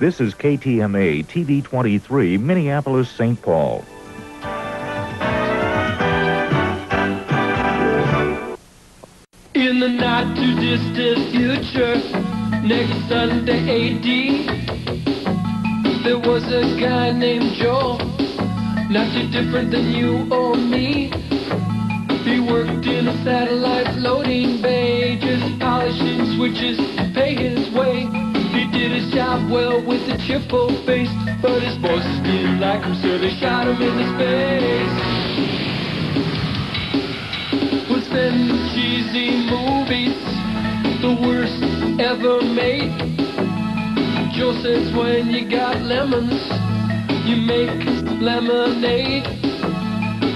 This is KTMA TV 23, Minneapolis, St. Paul. In the not too distant future, next Sunday AD, there was a guy named Joel, not too different than you or me. He worked in a satellite loading bay, just polishing switches to pay his way. His job well with a cheerful face, but his bosses didn't like him, so they shot him in into space. Was then cheesy movies, the worst ever made. Joe says when you got lemons, you make lemonade.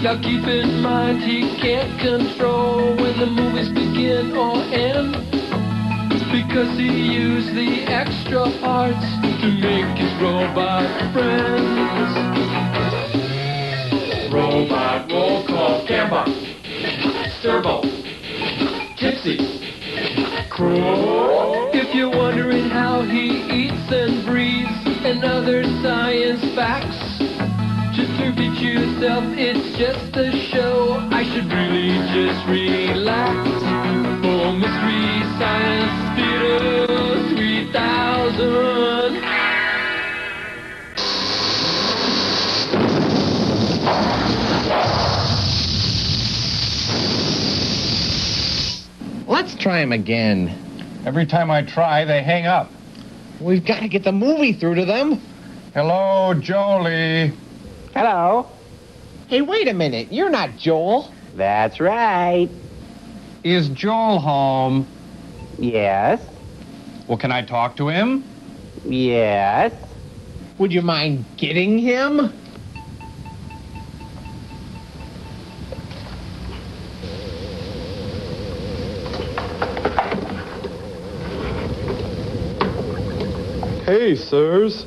Now keep in mind he can't control when the movies begin or end. Because he used the extra parts to make his robot friends. Robot roll call Cambot. Servo. Gypsy. Crow. If you're wondering how he eats and breathes and other science facts, just repeat yourself, it's just a show. I should really just relax. Oh, For Mystery Science Theater 3000. Let's try him again. Every time I try, they hang up. We've got to get the movie through to them. Hello, Jolie. Hello. Hey, wait a minute. You're not Joel. That's right. Is Joel home? Yes. Well, can I talk to him? Yes. Would you mind getting him? Hey, sirs.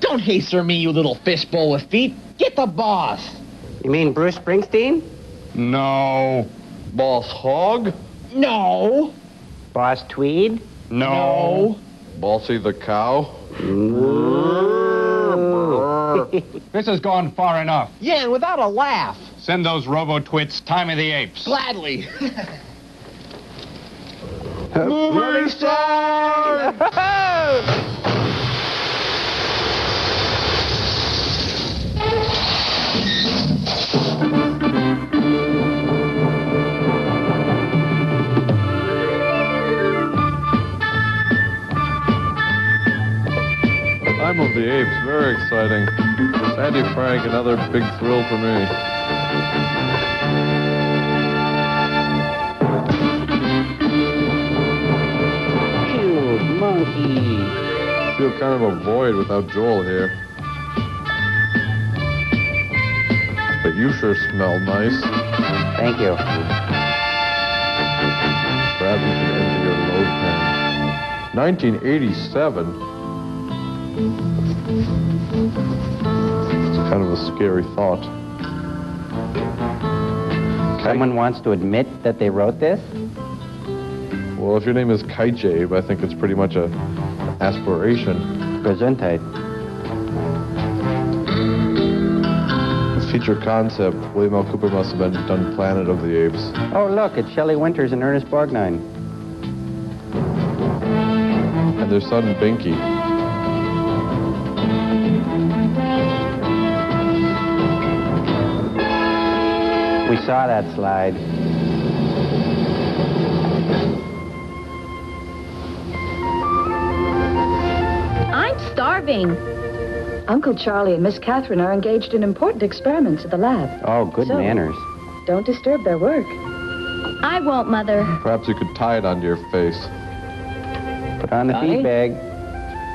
Don't hey sir me, you little fishbowl with feet. Get the boss. You mean Bruce Springsteen? No. Boss Hog? No. Boss Tweed? No. Bossy the cow? This has gone far enough. Yeah, and without a laugh. Send those robo-twits Time of the Apes. Gladly. Movie star! Time of the Apes, very exciting. Sandy Frank, another big thrill for me. Cute monkey. Feel kind of a void without Joel here. But you sure smell nice. Thank you. Perhaps you should enter your load pen. 1987? It's kind of a scary thought. Someone wants to admit that they wrote this? Well, if your name is Kaijabe, I think it's pretty much a aspiration. Gesundheit. The feature concept, William L. Cooper must have been done Planet of the Apes. Oh, look, it's Shelley Winters and Ernest Borgnine. And their son, Binky. Saw that slide. I'm starving. Uncle Charlie and Miss Catherine are engaged in important experiments at the lab. Oh, good So- manners. Don't disturb their work. I won't, Mother. Perhaps you could tie it onto your face. Put on the Johnny? feed bag.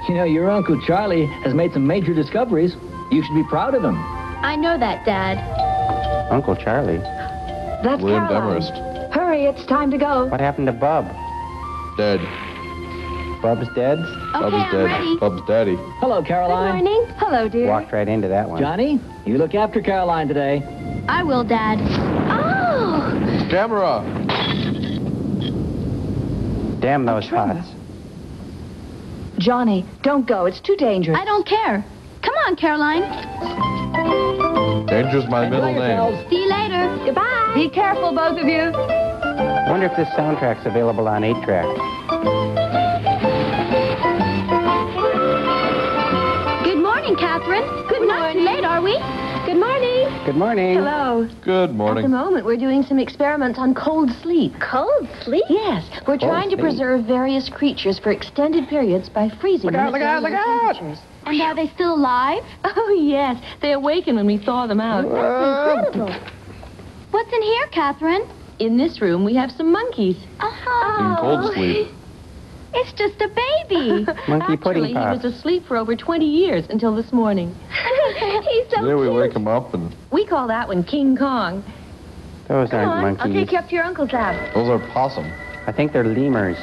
You know, your Uncle Charlie has made some major discoveries. You should be proud of him. I know that, Dad. Uncle Charlie. That's William Caroline. Demarest. Hurry, it's time to go. What happened to Bub? Dead. Bub's dead? Bub's I'm dead. ready. Bub's daddy. Hello, Caroline. Good morning. Hello, dear. Walked right into that one. Johnny, you look after Caroline today. I will, Dad. Oh! Camera! Damn those Trevor. pots. Johnny, don't go. It's too dangerous. I don't care. Come on, Caroline. Danger's my middle name. See you later. Goodbye. Be careful, both of you. I wonder if this soundtrack's available on 8-track. Good morning, Catherine. Good morning. Hello. Good morning. At the moment, we're doing some experiments on cold sleep. Cold sleep? Yes, we're Cold trying to preserve various creatures for extended periods by freezing Look out, them look out, look out. And are they still alive? Oh, yes. They awaken when we thaw them out. Incredible. What's in here, Catherine? In this room, we have some monkeys. Oh. In cold oh. sleep. It's just a baby. Monkey pudding Actually, he was asleep for over 20 years until this morning. He's so Today we cute. wake him up and We call that one King Kong. Those Come aren't on, monkeys. I'll take you up to your uncle's lab. those are possum. I think they're lemurs.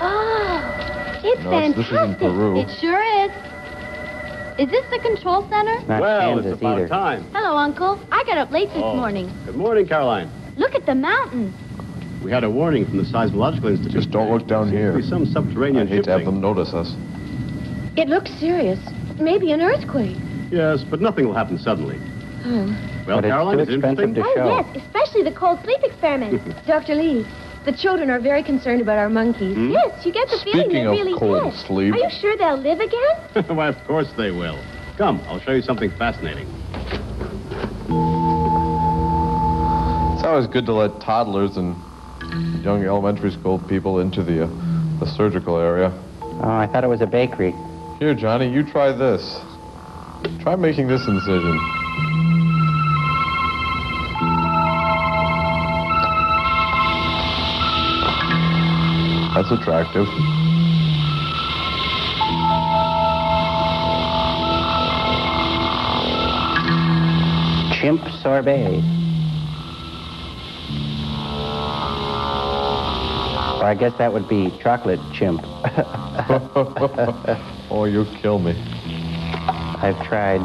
Oh, it's No, it's- this is in fantastic. Peru. It sure is. Is this the control center? Not well, Kansas it's about either. time. Hello, Uncle. I got up late this Oh. morning. Good morning, Caroline. Look at the mountain. We had a warning from the Seismological Institute. Just don't look down here. be some subterranean I'd hate to have them notice us. It looks serious. Maybe an earthquake. Yes, but nothing will happen suddenly. Oh. Well, But it's Caroline, too is expensive interesting? to show. Oh, yes, especially the cold sleep experiment. Dr. Lee, the children are very concerned about our monkeys. Hmm? yes, you get the feeling Speaking they're of really cold dead. sleep. Are you sure they'll live again? Why, of course they will. Come, I'll show you something fascinating. It's always good to let toddlers and young elementary school people into the, uh, the surgical area. Oh, I thought it was a bakery. Here, Johnny, you try this. Try making this incision. That's attractive. Chimp sorbet. Or I guess that would be chocolate chimp. oh, you kill me. I've tried.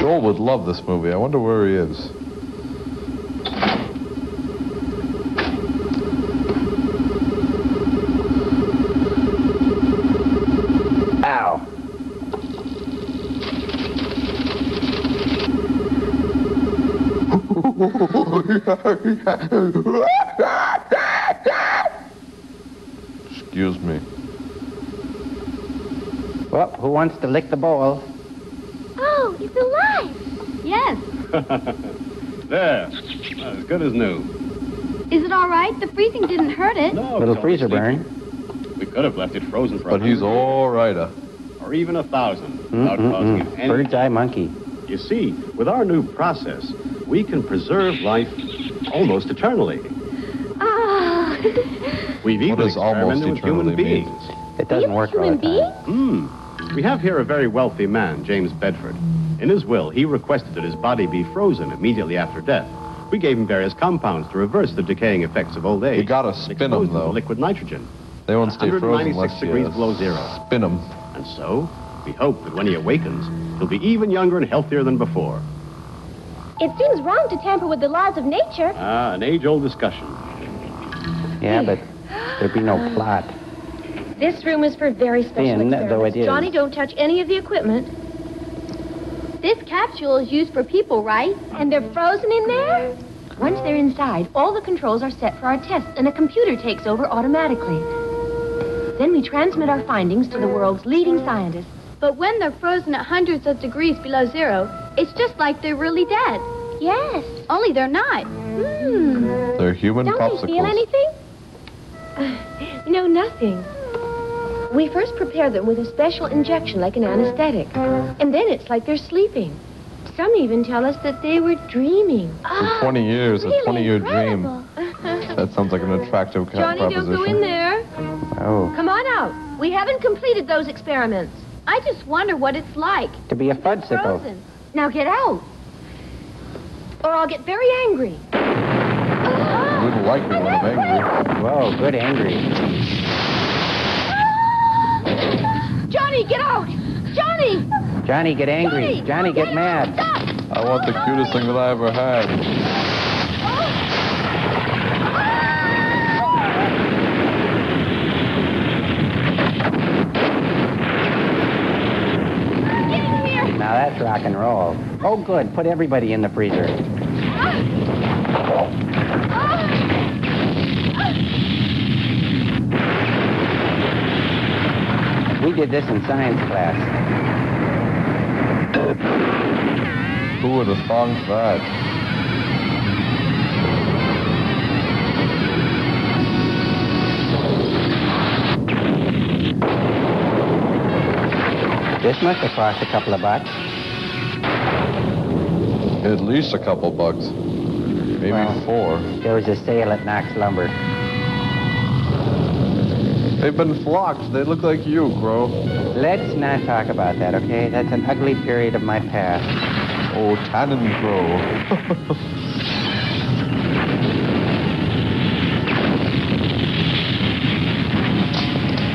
Joel would love this movie. I wonder where he is. Excuse me. Well, who wants to lick the bowl? Oh, it's alive. Yes. There. As good as new. Is it all right? The freezing didn't hurt it. No, Little it's only freezer sleeping. burn. We could have left it frozen for a But he's hundred all right. Uh, or even a thousand mm, without mm, causing mm. it Mm-mm-mm. any Bird's eye monkey. You see, with our new process, we can preserve life almost eternally. Ah. We've even does almost experimented with human eternally mean? beings. It doesn't you work all human the time. being? Hmm. We have here a very wealthy man, James Bedford. In his will, he requested that his body be frozen immediately after death. We gave him various compounds to reverse the decaying effects of old age. You gotta and spin exposed 'em, to though. Liquid nitrogen. they won't stay frozen 196 unless degrees you below zero. spin them. And so, we hope that when he awakens, he'll be even younger and healthier than before. It seems wrong to tamper with the laws of nature. Ah, an age-old discussion. Yeah, but there'd be no plot. This room is for very special Thin, experiments. though it is. Johnny, don't touch any of the equipment. This capsule is used for people, right? And they're frozen in there? Once they're inside, all the controls are set for our tests, and a computer takes over automatically. Then we transmit our findings to the world's leading scientists. But when they're frozen at hundreds of degrees below zero, it's just like they're really dead. Yes, only they're not. Hmm. They're human Don't popsicles. they feel anything? No, nothing. We first prepare them with a special injection like an anesthetic. And then it's like they're sleeping. Some even tell us that they were dreaming. For 20 years, a 20-year dream. That sounds like an attractive ca- Johnny, don't proposition. go in there. Oh, Come on out. We haven't completed those experiments. I just wonder what it's like. to be a fudsicle. Frozen. Now get out. Or I'll get very angry. You wouldn't like me when I'm angry. Whoa, good angry. Johnny, get out! Johnny! Johnny, get angry. Johnny, get mad. Stop! I want the cutest thing that I ever had. Oh, good. Put everybody in the freezer. We did this in science class. Who would have thought that? This must have cost a couple of bucks. At least a couple bucks. Maybe Well. four. There was a sale at Knox Lumber. They've been flocked. They look like you, Crow. Let's not talk about that, okay? That's an ugly period of my past. Oh, Tannin Crow.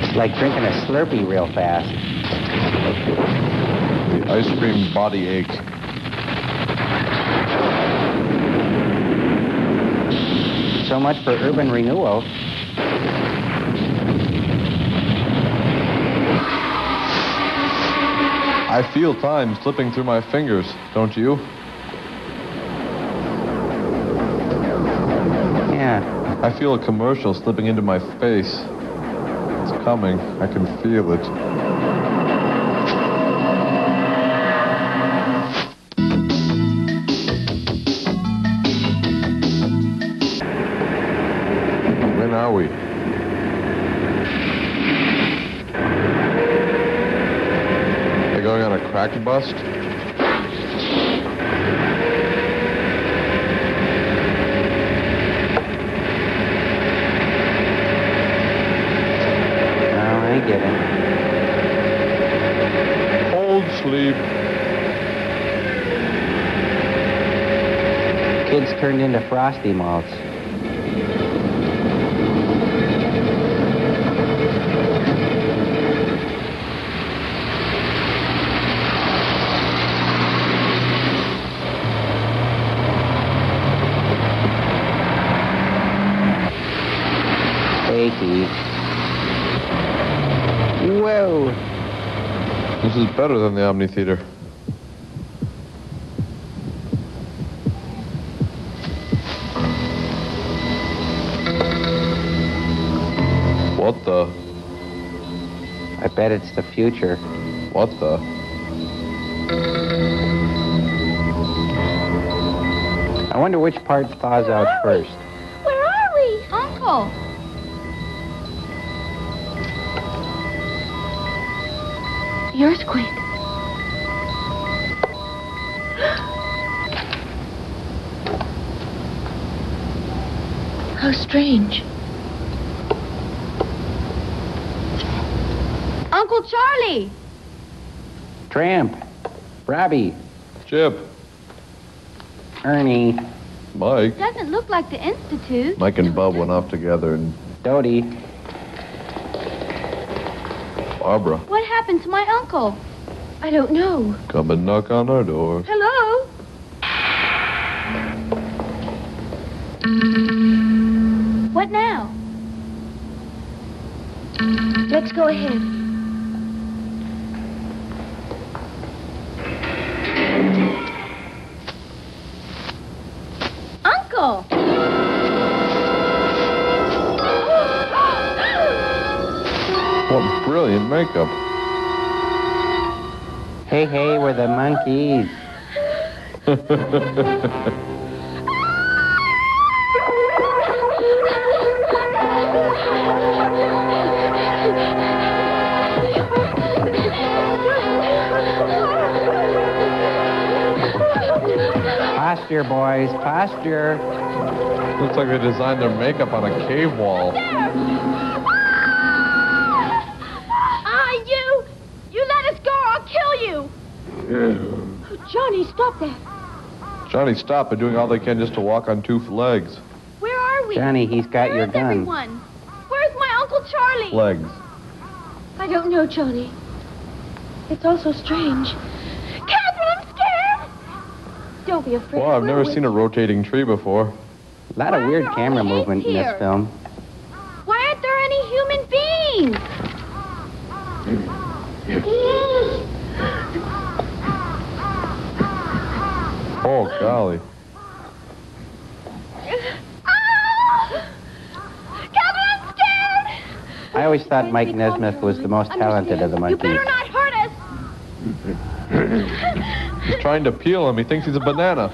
It's like drinking a Slurpee real fast. the ice cream body ache. So much for urban renewal. I feel time slipping through my fingers, don't you? Yeah. I feel a commercial slipping into my face. It's coming. I can feel it. Turned into frosty malts. Achy. Whoa. This is better than the Omni Theater. What the? I bet it's the future. What the? I wonder which part thaws out first. Where are we? Uncle. The earthquake. How strange. Uncle Charlie. Tramp. Robbie. Chip. Ernie. Mike. Doesn't look like the Institute. Mike and Bob went off together, and Dodie. Barbara What happened to my uncle? I don't know. come and knock on our door. Hello? What now? Let's go ahead. Uncle. What brilliant makeup. Hey, hey, we're the Monkees. Posture, boys, posture. Looks like they designed their makeup on a cave wall. Oh, Johnny, stop that. Johnny, stop. They're doing all they can just to walk on two legs. Where are we? Johnny, he's got Where your is gun. everyone? Where's my Uncle Charlie? Legs. I don't know, Johnny. It's all so strange. Catherine, I'm scared! Don't be afraid. Well, I've We're never with seen a rotating tree before. A lot of weird camera only movement in this film. Why aren't there any human beings? Oh, golly. Ah! Calvin, I'm scared! I always thought Mike Nesmith was the most talented of the Monkees. You monkeys. better not hurt us. He's trying to peel him. He thinks he's a banana.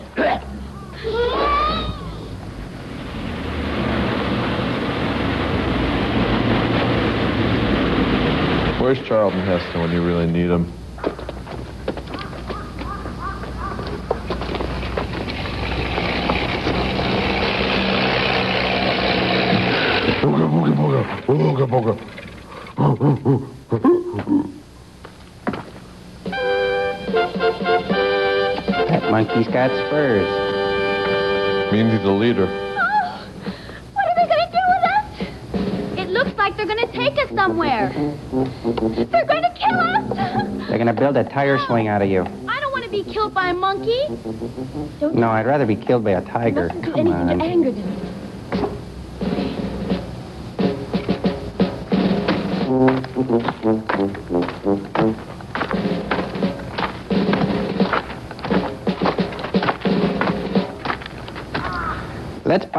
Where's Charlton Heston when you really need him? Booga, booga. That monkey's got spurs. Means he's a leader. Oh, what are they going to do with us? It looks like they're going to take us somewhere. They're going to kill us. They're gonna build a tire swing out of you. I don't want to be killed by a monkey. Don't No, I'd rather be killed by a tiger. mustn't do Come anything on.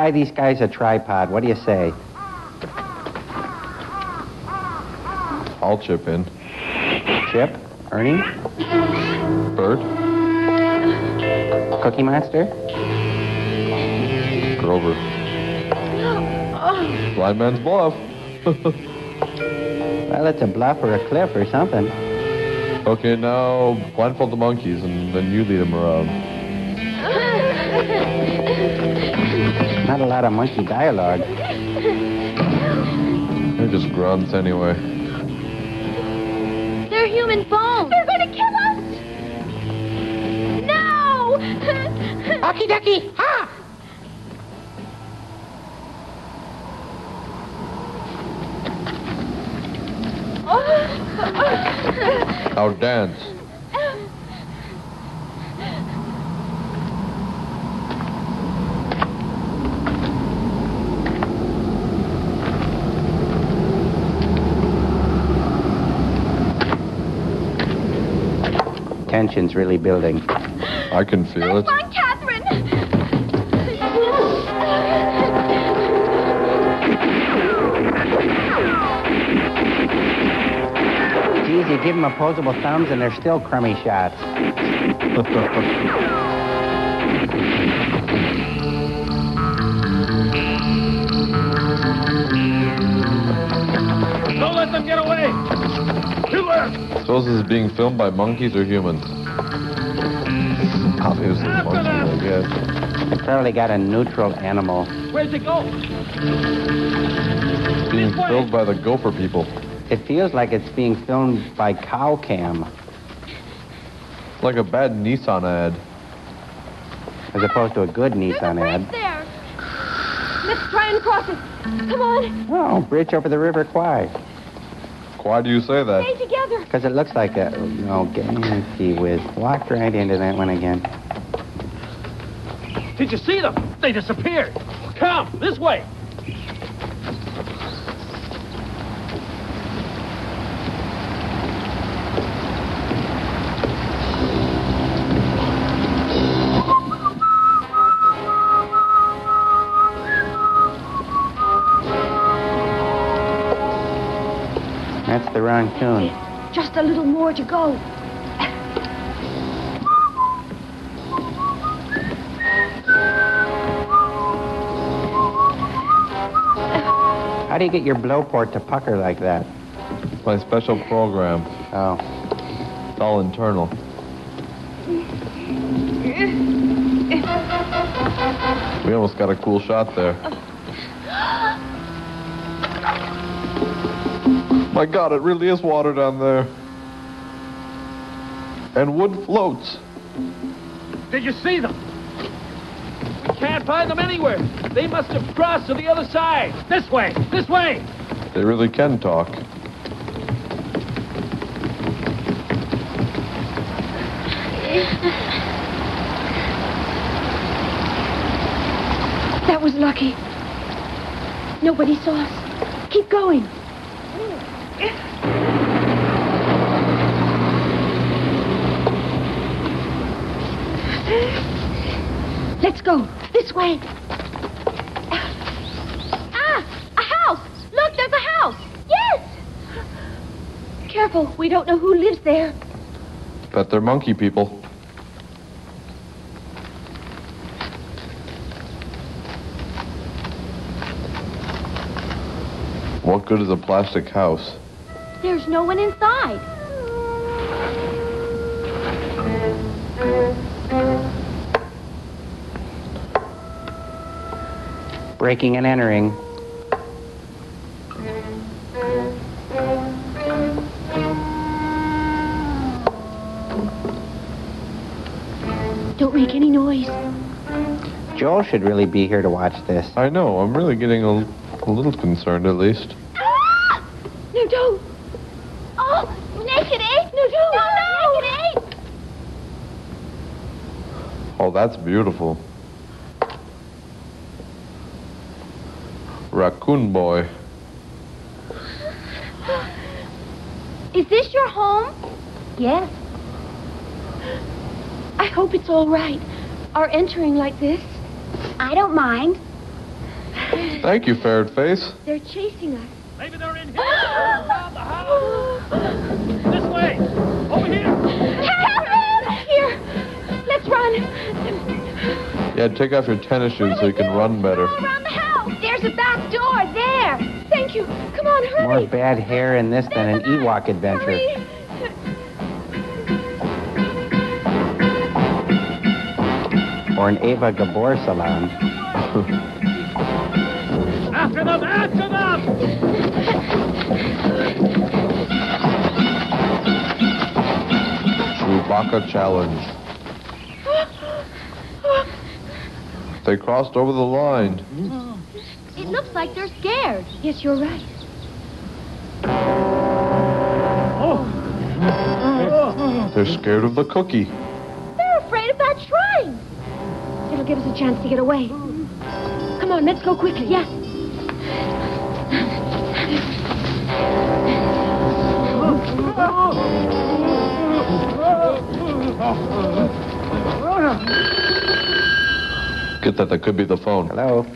Buy these guys a tripod. What do you say? I'll chip in. Chip? Ernie? Bert? Cookie Monster? Grover. Blind man's bluff. Well, it's a bluff or a cliff or something. Okay, now blindfold the monkeys and then you lead them around. Not a lot of monkey dialogue. They're just grunts anyway. They're human bones. They're going to kill us. No! Okie dokie, ha! Now dance. Tension's really building. I can feel it. Come on, Catherine. Geez, you give them opposable thumbs and they're still crummy shots. Don't let them get away. Killer! Suppose this is being filmed by monkeys or humans? Obviously monkeys, I guess. They probably got a neutral animal. Where's it go? It's being filmed by the gopher people. It feels like it's being filmed by cow cam It's like a bad Nissan ad. as opposed to a good There's a Nissan bridge ad. there. Let's try and cross it. Come on. Oh, bridge over the River Kwai. Why do you say that? Stay together. Because it looks like a, no, gee whiz. Walked right into that one again. Did you see them? They disappeared. Come, this way. That's the wrong tune. Just a little more to go. How do you get your blowport to pucker like that? It's my special program. Oh, It's all internal. We almost got a cool shot there. My God, it really is water down there. And wood floats. Did you see them? We can't find them anywhere. They must have crossed to the other side. This way, this way. They really can talk. That was lucky. Nobody saw us. Keep going. Let's go. This way. Ah, a house. Look, there's a house. Yes. Careful. We don't know who lives there. Bet they're monkey people. What good is a plastic house? There's no one inside. Breaking and entering. Don't make any noise. Joel should really be here to watch this. I know, I'm really getting a, a little concerned at least. Ah! No, don't. Oh, naked ape. No, don't. No, no. Naked ape. Oh, that's beautiful. Raccoon boy. Is this your home? Yes. I hope it's all right. Our entering like this. I don't mind. Thank you, ferret face. They're chasing us. Maybe they're in here. Around the house. This way. Yeah, take off your tennis shoes so you can run better. Around the house. There's a back door there. Thank you. Come on, hurry. More bad hair in this than an Ewok adventure. Hurry. Or an Ava Gabor salon. After them. After them. Chewbacca challenge. They crossed over the line. Oh. It looks like they're scared. Yes, you're right. Oh. They're scared of the cookie. They're afraid of that shrine. It'll give us a chance to get away. Come on, let's go quickly. Yes. Oh. Get that, that could be the phone. Hello?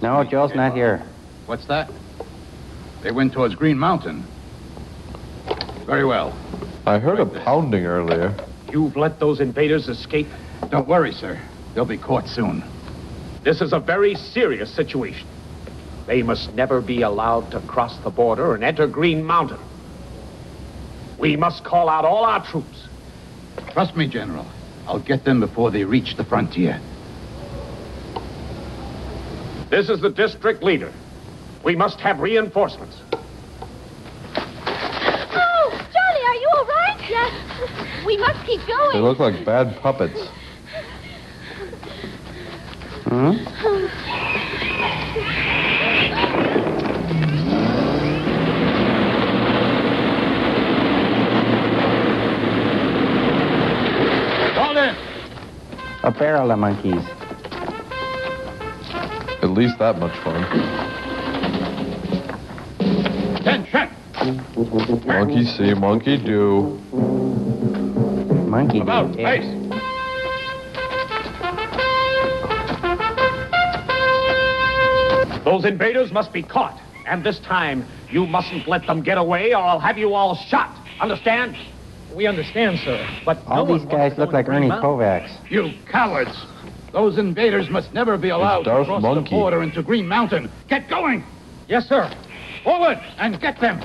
No, Joel's not here. What's that? They went towards Green Mountain. Very well. I heard a pounding earlier. You've let those invaders escape? Don't worry, sir. They'll be caught soon. This is a very serious situation. They must never be allowed to cross the border and enter Green Mountain. We must call out all our troops. Trust me, General. I'll get them before they reach the frontier. This is the district leader. We must have reinforcements. Oh, Johnny, are you all right? Yes. We must keep going. They look like bad puppets. Hmm? Hold in! A barrel of monkeys. At least that much fun. Attention! Monkey see, monkey do. Monkey About do. face! Those invaders must be caught. And this time, you mustn't let them get away or I'll have you all shot. Understand? We understand, sir. But All no these guys look like Ernie Kovacs. You cowards! Those invaders must never be allowed to Darth cross Monkey. the border into Green Mountain. Get going! Yes, sir. Forward and get them!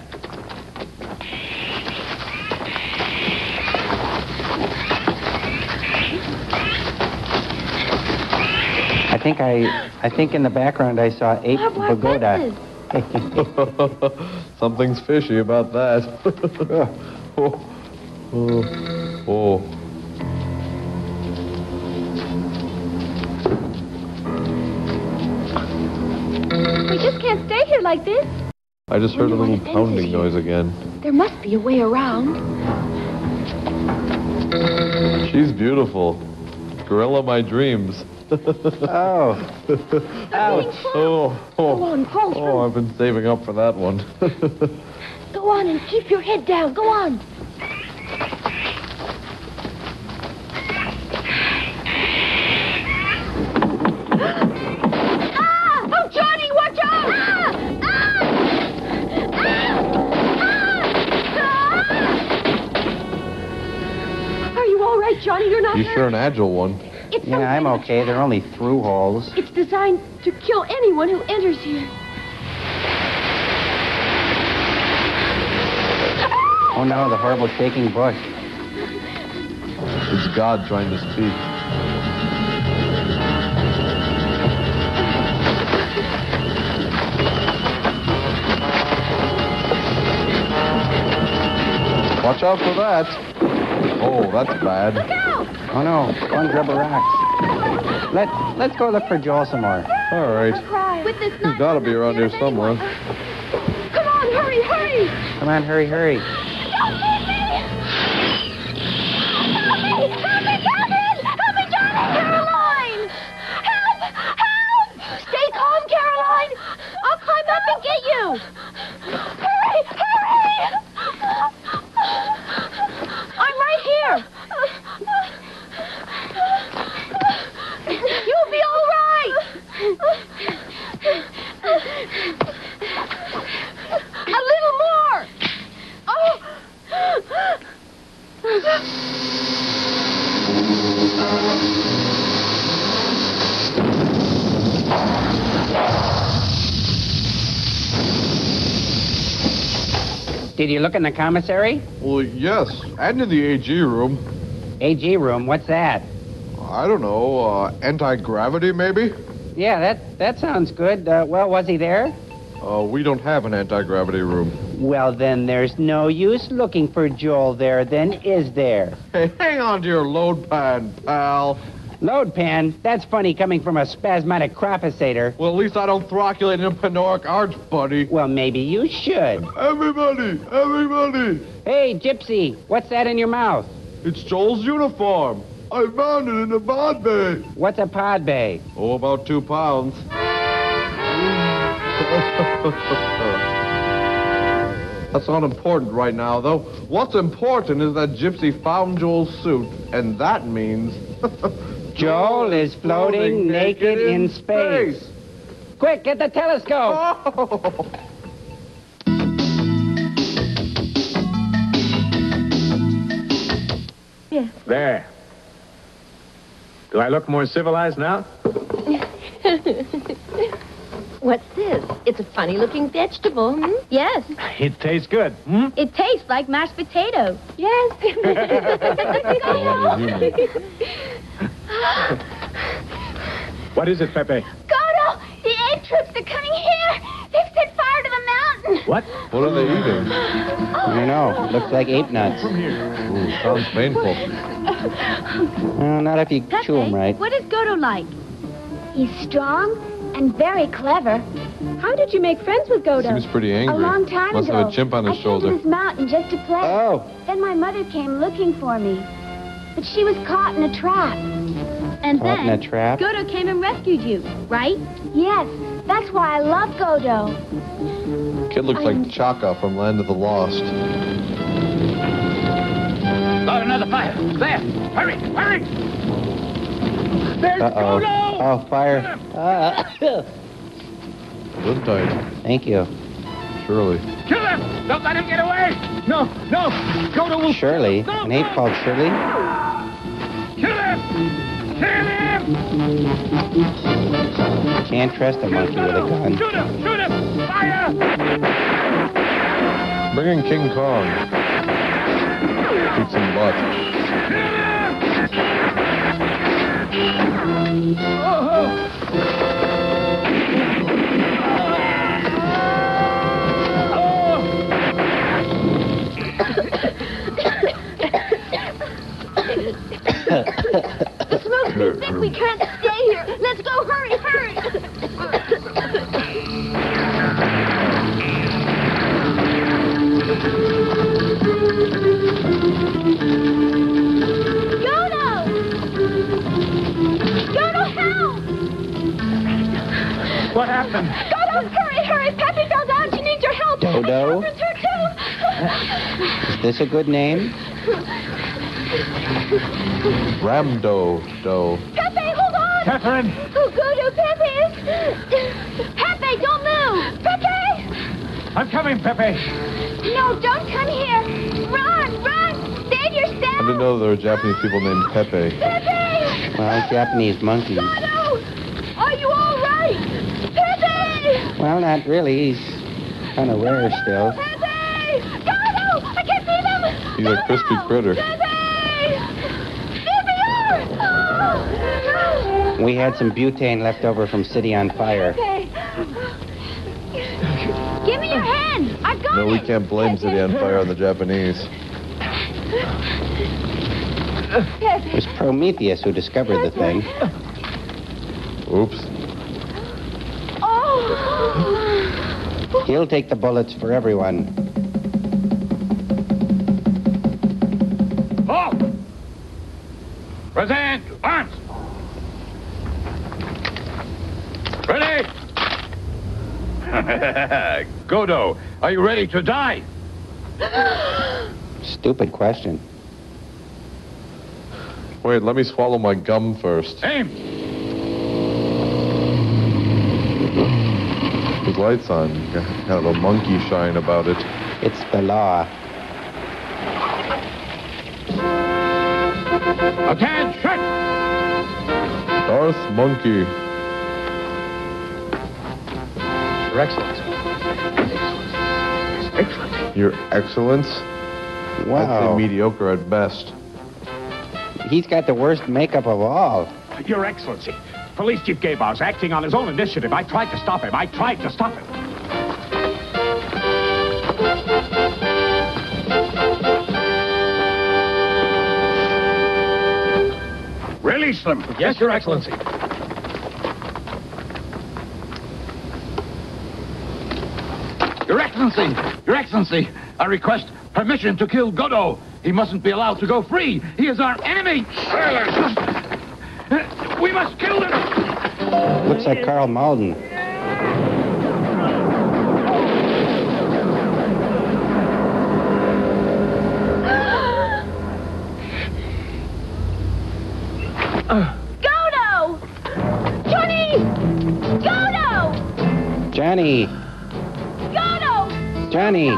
I think I, I think in the background I saw eight Barbed pagoda. Something's fishy about that. oh, oh. We just can't stay here like this. I just heard a little what it is pounding noise again. There must be a way around. She's beautiful. Gorilla my dreams. Oh, ouch. Oh, Go oh, on, crawl oh, I've been saving up for that one. Go on and keep your head down. Go on. Sure an agile one. It's Yeah, I'm okay. They're only through holes. It's designed to kill anyone who enters here. Oh no, the horrible shaking bush. It's God trying to speak. Watch out for that. Oh, that's bad. Oh no, go and grab a rocks. Let, let's go look for Joel some more. All right. With this He's got to be around here somewhere. Come on, hurry, hurry! Come on, hurry, hurry. Look in the commissary? Well, yes, and in the AG room. AG room, what's that? I don't know, uh, anti-gravity maybe? Yeah, that, that sounds good. Uh, well, was he there? Uh, we don't have an anti-gravity room. Well, then there's no use looking for Joel there, then, is there? Hey, hang on to your load pan, pal. Load pan? That's funny coming from a spasmodic crop-asator. Well, at least I don't throculate in a Panoric arch, buddy. Well, maybe you should. Everybody, everybody! Hey, Gypsy, what's that in your mouth? It's Joel's uniform. I found it in the pod bay. What's a pod bay? Oh, about two pounds. That's not important right now, though. What's important is that Gypsy found Joel's suit, and that means... Joel is floating naked in space. Quick, get the telescope! Oh. There. Do I look more civilized now? What's this? It's a funny looking vegetable, hmm? Yes, It tastes good. Hmm? it tastes like mashed potato. Yes. What is it, Pepe? Godo, the ape troops are coming here. They've set fire to the mountain. What? What are they eating? Oh. I don't know. Looks like ape nuts. Ooh, sounds painful. Well, uh, not if you Pepe, chew them right. what is Godo like? He's strong and very clever. How did you make friends with Godo? He seems pretty angry. A long time Must ago. have a chimp on his I shoulder. came to this mountain just to play. Oh. Then my mother came looking for me. But she was caught in a trap. And Caught then in a trap? Godo came and rescued you, right? Yes. That's why I love Godo. Kid looks like Chaka from Land of the Lost. Start another fire. There. Hurry, hurry. There's Uh-oh. Godo. Oh, fire. Uh, Good tight. thank you. Shirley. Kill him. Don't let him get away. No, no. Godo will... Shirley. An ape called Shirley? Kill him. Kill him. Can't trust a monkey with a gun. Shoot him. Shoot him. Fire. Bring in King Kong. Kick some butt. The smoke's too thick. We can't stay here. Let's go. Hurry, hurry. Godo! Godo, help! What happened? Godo, hurry, hurry. Pepe fell down. She needs your help. Dodo? It's her too. Is this a good name? Ramdo, do. Pepe, hold on. Catherine. Oh, Godo, oh, Pepe. Pepe, don't move. Pepe. I'm coming, Pepe. No, don't come here. Run, run. Save yourself. I didn't know there were Japanese people named Pepe. Pepe! Well, Japanese monkeys. Oh. Are you all right? Pepe! Well, not really. He's kind of rare oh, still. Pepe! Gato! I can't see them! He's a crispy critter. We had some butane left over from City on Fire. Okay. Give me your hand. I've got No, we can't blame City on Fire on the Japanese. It was Prometheus who discovered the thing. Oops. Oh. He'll take the bullets for everyone. Halt! Present! Arms! Ready? Godo, are you ready to die? Stupid question. Wait, let me swallow my gum first. Aim! His light's on. Got Kind of a monkey shine about it. It's the law. Attention! Darth Monkey. Your Excellency. Excellency. Your Excellence? I'd Wow. say mediocre at best. He's got the worst makeup of all. Your Excellency. Police Chief Gabos acting on his own initiative. I tried to stop him. I tried to stop him. Release them. Yes, Your Excellency. Your Excellency! Your Excellency! I request permission to kill Godo. He mustn't be allowed to go free. He is our enemy. Silence! We must kill him! Looks like Karl Malden. Godo! Johnny! Godo! Johnny! Godo! Johnny!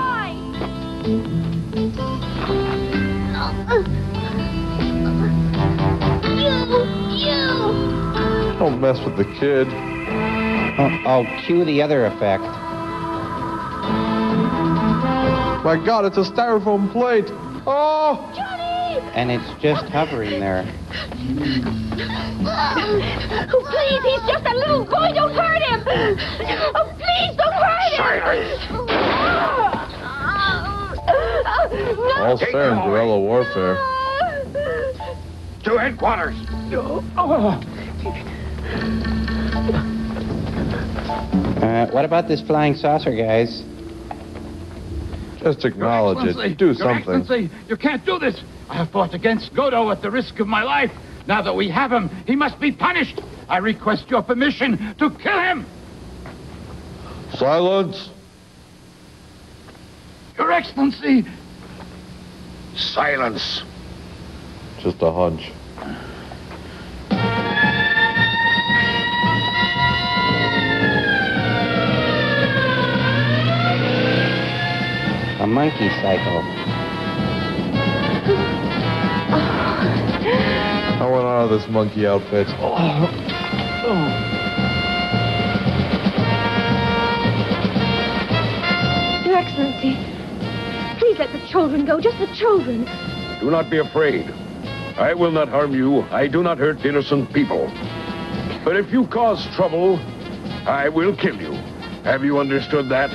Don't mess with the kid. I'll cue the other effect. My God, it's a styrofoam plate. Oh! Johnny! And it's just hovering there. Oh, please, he's just a little boy. Don't hurt him. Oh, please, don't hurt him. Silence. All fair in guerrilla warfare. To headquarters. Uh, what about this flying saucer, guys? Just acknowledge it. Do Your something. Excellency, you can't do this. I have fought against Godo at the risk of my life. Now that we have him, he must be punished. I request your permission to kill him. Silence. Your Excellency. Silence. Just a hunch. A monkey cycle. I want out of this monkey outfit. Your oh, oh. Let the children go, just the children. Do not be afraid. I will not harm you. I do not hurt innocent people. But if you cause trouble, I will kill you. Have you understood that?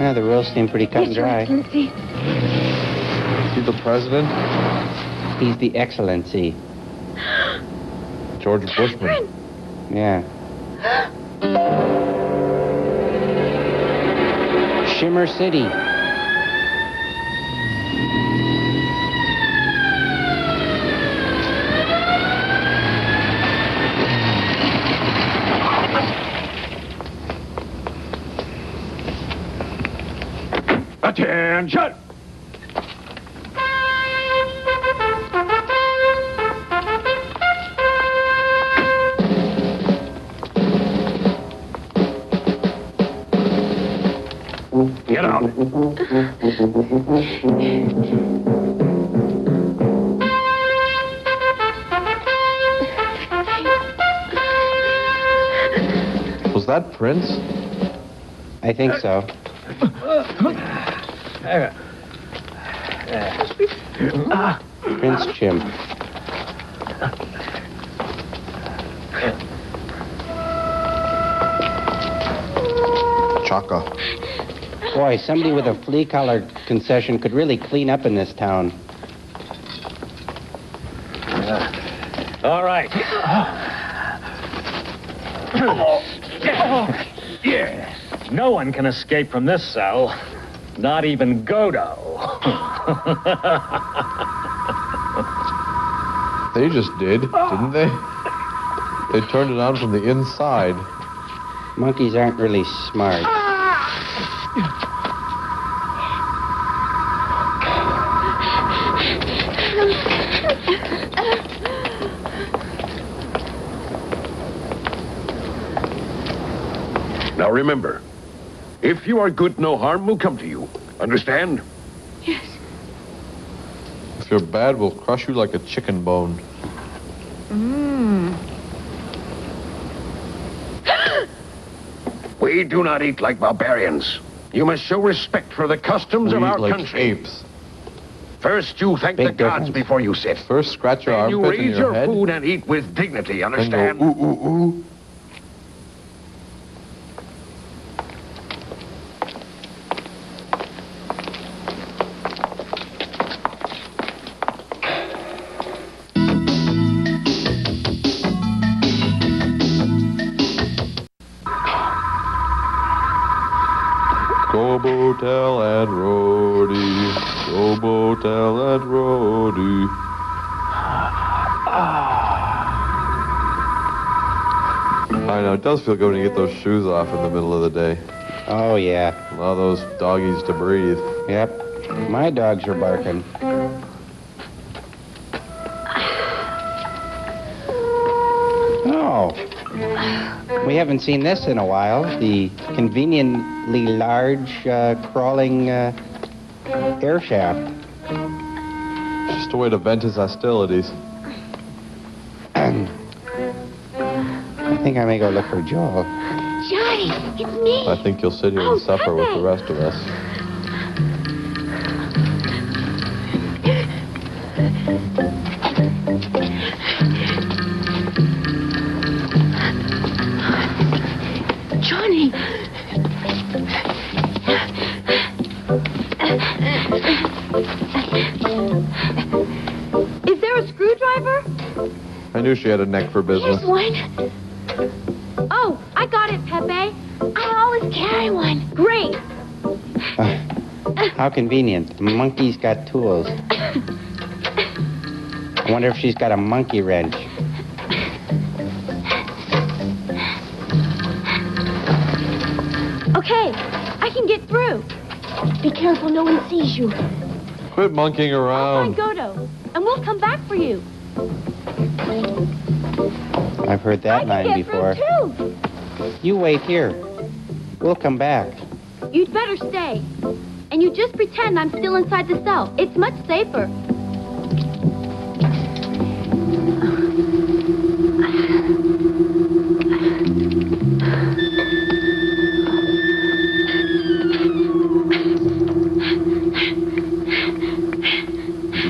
Yeah, the rules seem pretty cut and yes, Your dry. Excellency. Is he the president? He's the Excellency. George Bushman. Yeah. Shimmer City. Attention! Get out. Was that Prince? I think so. Boy, somebody with a flea collar concession could really clean up in this town. All right. Yeah. No one can escape from this cell. Not even Godo. They just did, didn't they? They turned it on from the inside. Monkeys aren't really smart. Remember, if you are good, no harm will come to you. Understand? Yes. If you're bad, we'll crush you like a chicken bone. Mmm. We do not eat like barbarians. You must show respect for the customs We of eat our like country. apes. First, you thank Big the gods difference. before you sit. First, scratch your Then you armpit and raise your your head. food and eat with dignity, Then understand? go, ooh, ooh, ooh. Does feel good when you get those shoes off in the middle of the day. Oh, yeah. Allow those doggies to breathe. Yep. My dogs are barking. Oh. We haven't seen this in a while. The conveniently large uh, crawling uh, air shaft. Just a way to vent his hostilities. Think I may go look for Joel. Johnny, it's me. I think you'll sit here Oh, and suffer with the rest of us. Johnny. Is there a screwdriver? I knew she had a neck for business. Here's one. How convenient. The monkey's got tools. I wonder if she's got a monkey wrench. Okay, I can get through. Be careful no one sees you. Quit monkeying around. I'll Find around. Godo, and we'll come back for you. I've heard that line Get before. through too. You wait here. We'll come back. You'd better stay. Just pretend I'm still inside the cell. It's much safer.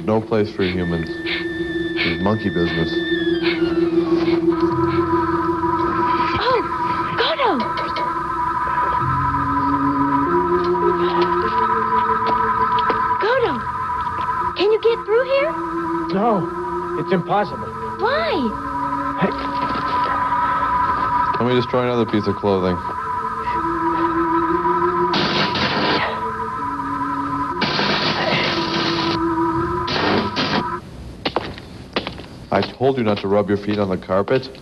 No place for humans. Is monkey business. No, it's impossible. Why? Let me destroy another piece of clothing. I told you not to rub your feet on the carpet.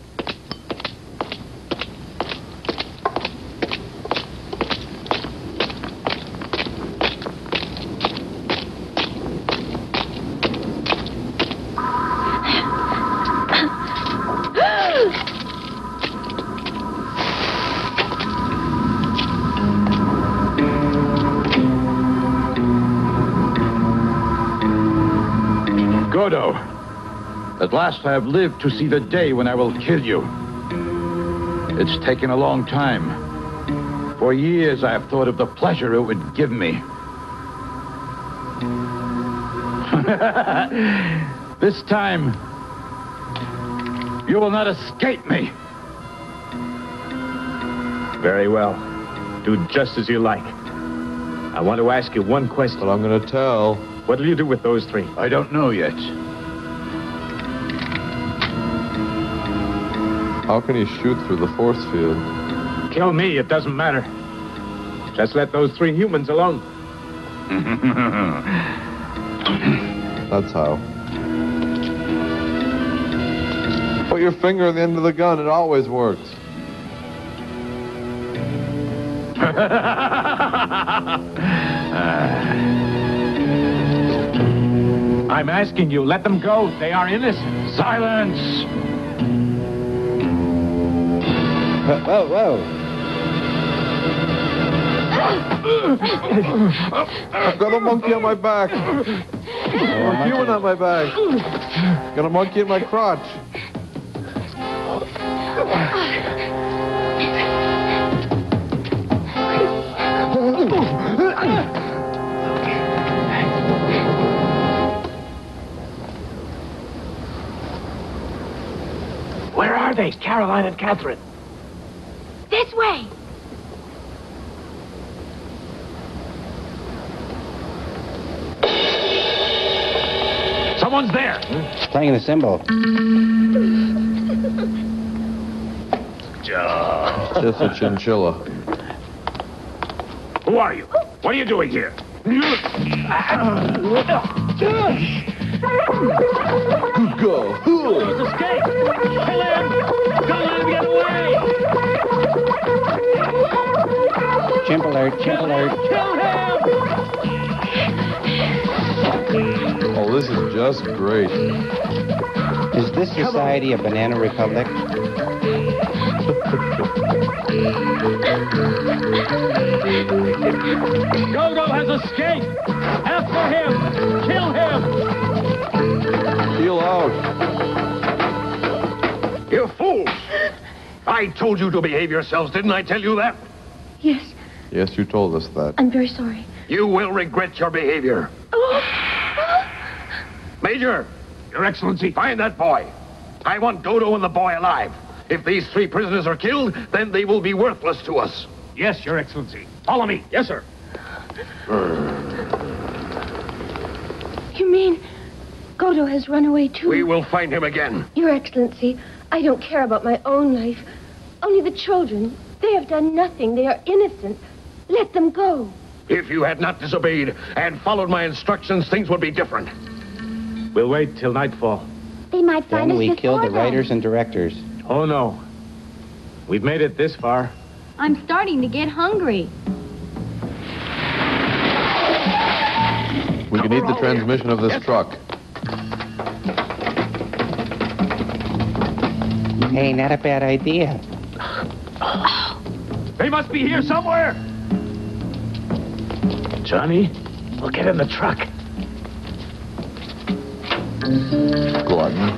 At last I have lived to see the day when I will kill you. It's taken a long time. For years, I have thought of the pleasure it would give me. this time, you will not escape me. Very well. Do just as you like. I want to ask you one question. But I'm going to tell. What'll you do with those three? I don't know yet. How can he shoot through the force field? Kill me, it doesn't matter. Just let those three humans alone. That's how. Put your finger at the end of the gun. It always works. I'm asking you, let them go. They are innocent. Silence! Whoa, whoa. I've got a monkey on my back. a human on my back. Got a monkey in my crotch. Where are they, Caroline and Catherine? This way. Someone's there. Playing the cymbal. Just a chinchilla. Who are you? What are you doing here? Go. He's escaped! Kill him! Don't let him get away! Chimp alert, chimp alert. Kill him! This is just great. Is this society a banana republic? Godo has escaped! After him! Kill him! Peel out. You fools! I told you to behave yourselves, didn't I tell you that? Yes, Yes, you told us that. I'm very sorry. You will regret your behavior. Major, Your Excellency, find that boy. I want Godo and the boy alive. If these three prisoners are killed, then they will be worthless to us. Yes, Your Excellency. Follow me. Yes, sir. You mean Godo has run away too? We will find him again. Your Excellency, I don't care about my own life. Only the children. They have done nothing. They are innocent. Let them go. If you had not disobeyed and followed my instructions, things would be different. We'll wait till nightfall. They might find Then us we before killed the then. writers and directors. Oh, no. We've made it this far. I'm starting to get hungry. We can eat the transmission of this truck. Hey, not a bad idea. They must be here somewhere. Johnny, we'll get in the truck. Glutton.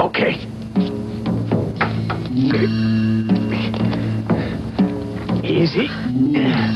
Okay. Easy.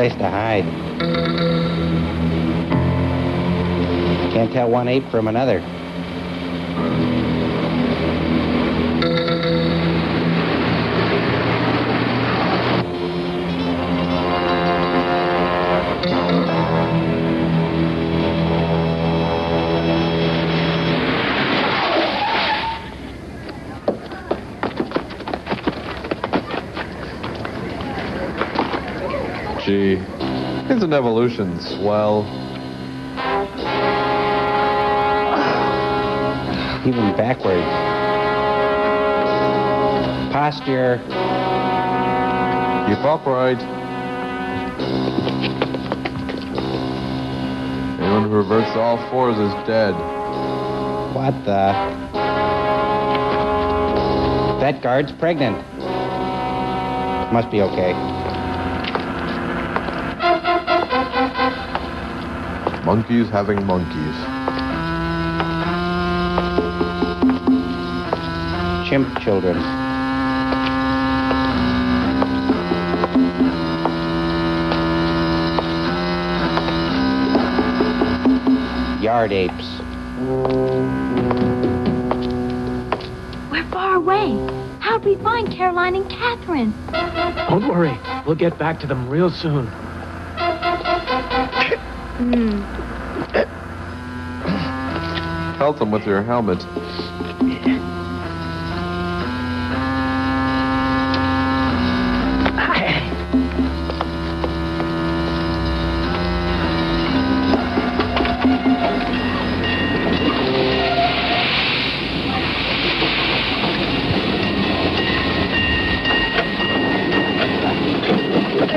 Place to hide. Can't tell one ape from another. Isn't evolution swell? Even backwards. Posture. Keep upright. Anyone who reverts all fours is dead. What the? That guard's pregnant. Must be okay. Monkeys having monkeys. Chimp children. Yard apes. We're far away. How'd we find Caroline and Catherine? Don't worry. We'll get back to them real soon. Hmm. Them with your helmet.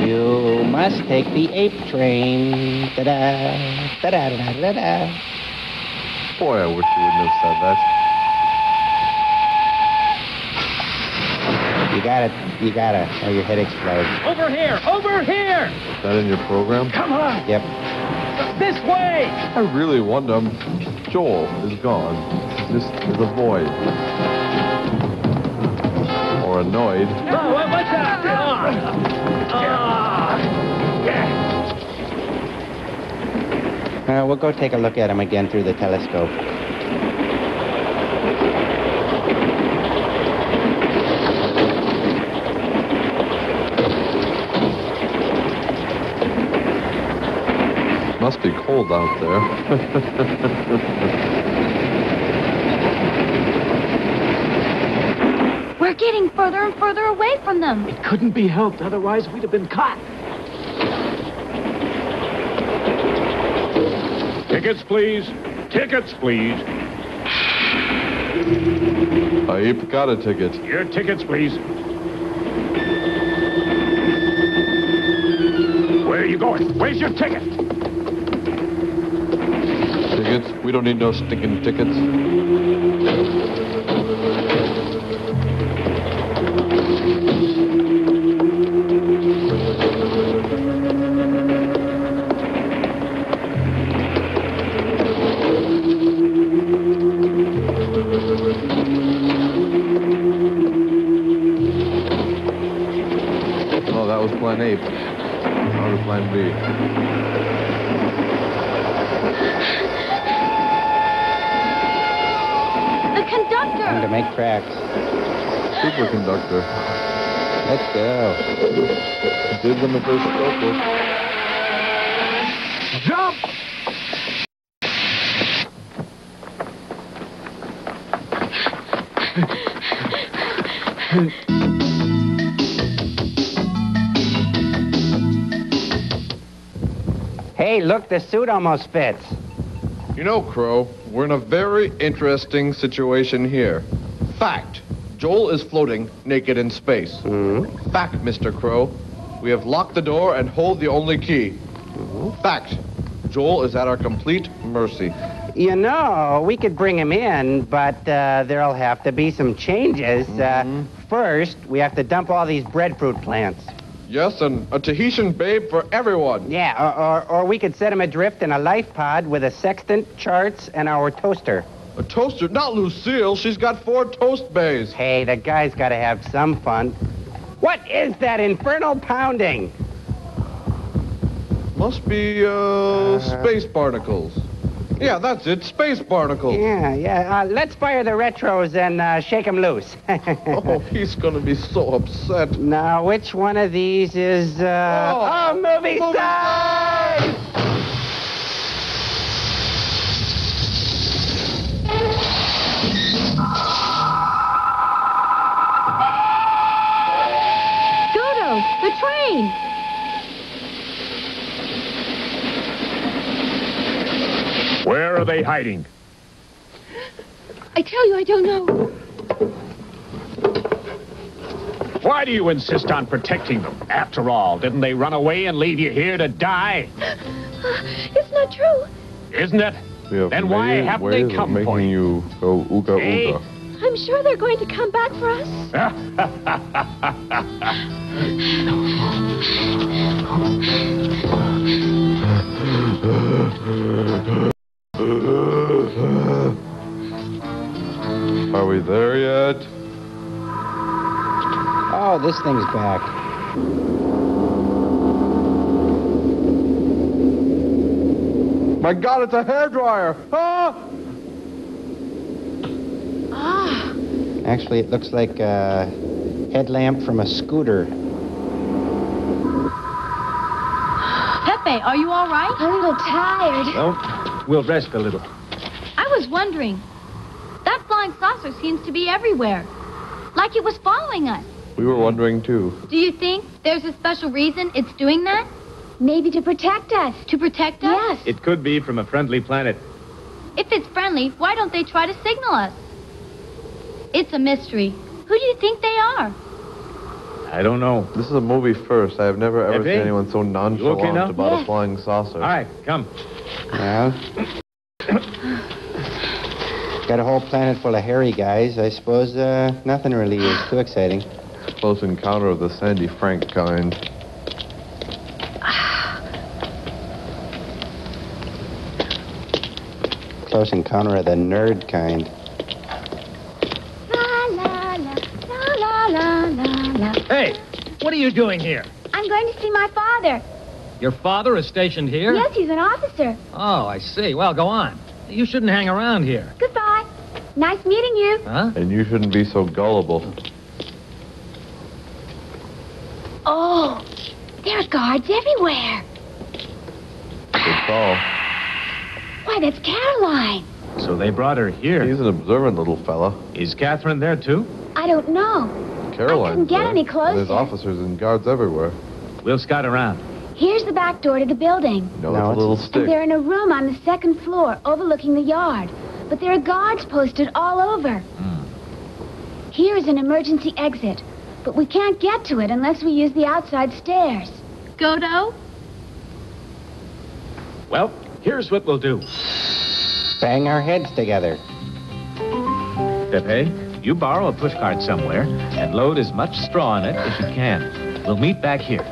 You must take the ape train. Da-da, da-da, da-da, da-da. Boy, I wish you wouldn't have said that. You got it. You got it, or your head explodes. Over here! Over here! Is that in your program? Come on! Yep. This way! I really wonder. Joel is gone. This is a void. Or annoyed. Oh, what- what's that? Uh, we'll go take a look at them again through the telescope. Must be cold out there. We're getting further and further away from them. It couldn't be helped, otherwise we'd have been caught. Tickets, please. Tickets, please. Ape got a ticket. Your tickets, please. Where are you going? Where's your ticket? Tickets? We don't need no stinking tickets. Let's. Did them if they spoke. Jump! Hey, look, the suit almost fits. You know, Crow, we're in a very interesting situation here. Fact. Joel is floating naked in space. Fact, Mr. Crow. We have locked the door and hold the only key. Fact. Joel is at our complete mercy. You know, we could bring him in, but uh, there'll have to be some changes. Uh, first, we have to dump all these breadfruit plants. Yes, and a Tahitian babe for everyone. Yeah, or, or, or we could set him adrift in a life pod with a sextant, charts, and our toaster. A toaster? Not Lucille. She's got four toast bays. Hey, the guy's got to have some fun. What is that infernal pounding? Must be, uh, space barnacles. Yeah, that's it. Space barnacles. Yeah, yeah. Uh, let's fire the retros and uh, shake him loose. Oh, he's gonna be so upset. now, which one of these is, uh... Oh, movie, movie side! The train! Where are they hiding? I tell you, I don't know. Why do you insist on protecting them? After all, didn't they run away and leave you here to die? Uh, it's not true. Isn't it? We Then why haven't they come for making you go ooga Hey. Ooga. I'm sure they're going to come back for us. Are we there yet? Oh, this thing's back. My God, it's a hairdryer! Ah! Ah, Actually, it looks like a headlamp from a scooter. Pepe, are you all right? I'm a little tired. Well, we'll rest a little. I was wondering. That flying saucer seems to be everywhere. Like it was following us. We were wondering too. Do you think there's a special reason it's doing that? Maybe to protect us. To protect us? Yes. It could be from a friendly planet. If it's friendly, why don't they try to signal us? It's a mystery. Who do you think they are? I don't know. This is a movie first. I have never ever Pepe? seen anyone so nonchalant now? about a flying saucer. All right, come. Well, got a whole planet full of hairy guys. I suppose uh, nothing really is too exciting. Close encounter of the Sandy Frank kind. Close encounter of the nerd kind. Hey, what are you doing here? I'm going to see my father. Your father is stationed here? Yes, he's an officer. Oh, I see. Well, go on. You shouldn't hang around here. Goodbye. Nice meeting you. Huh? And you shouldn't be so gullible. Oh, there are guards everywhere. Good call. Why, that's Caroline. So they brought her here. He's an observant little fella. Is Catherine there, too? I don't know. Caroline. We couldn't get any closer. There's officers and guards everywhere. We'll scout around. Here's the back door to the building. No, No, it's a little stick. And they're in a room on the second floor overlooking the yard. But there are guards posted all over. Hmm. Here is an emergency exit. But we can't get to it unless we use the outside stairs. Godo? Well, here's what we'll do. Bang our heads together. Pepe, you borrow a pushcart somewhere and load as much straw in it as you can. We'll meet back here.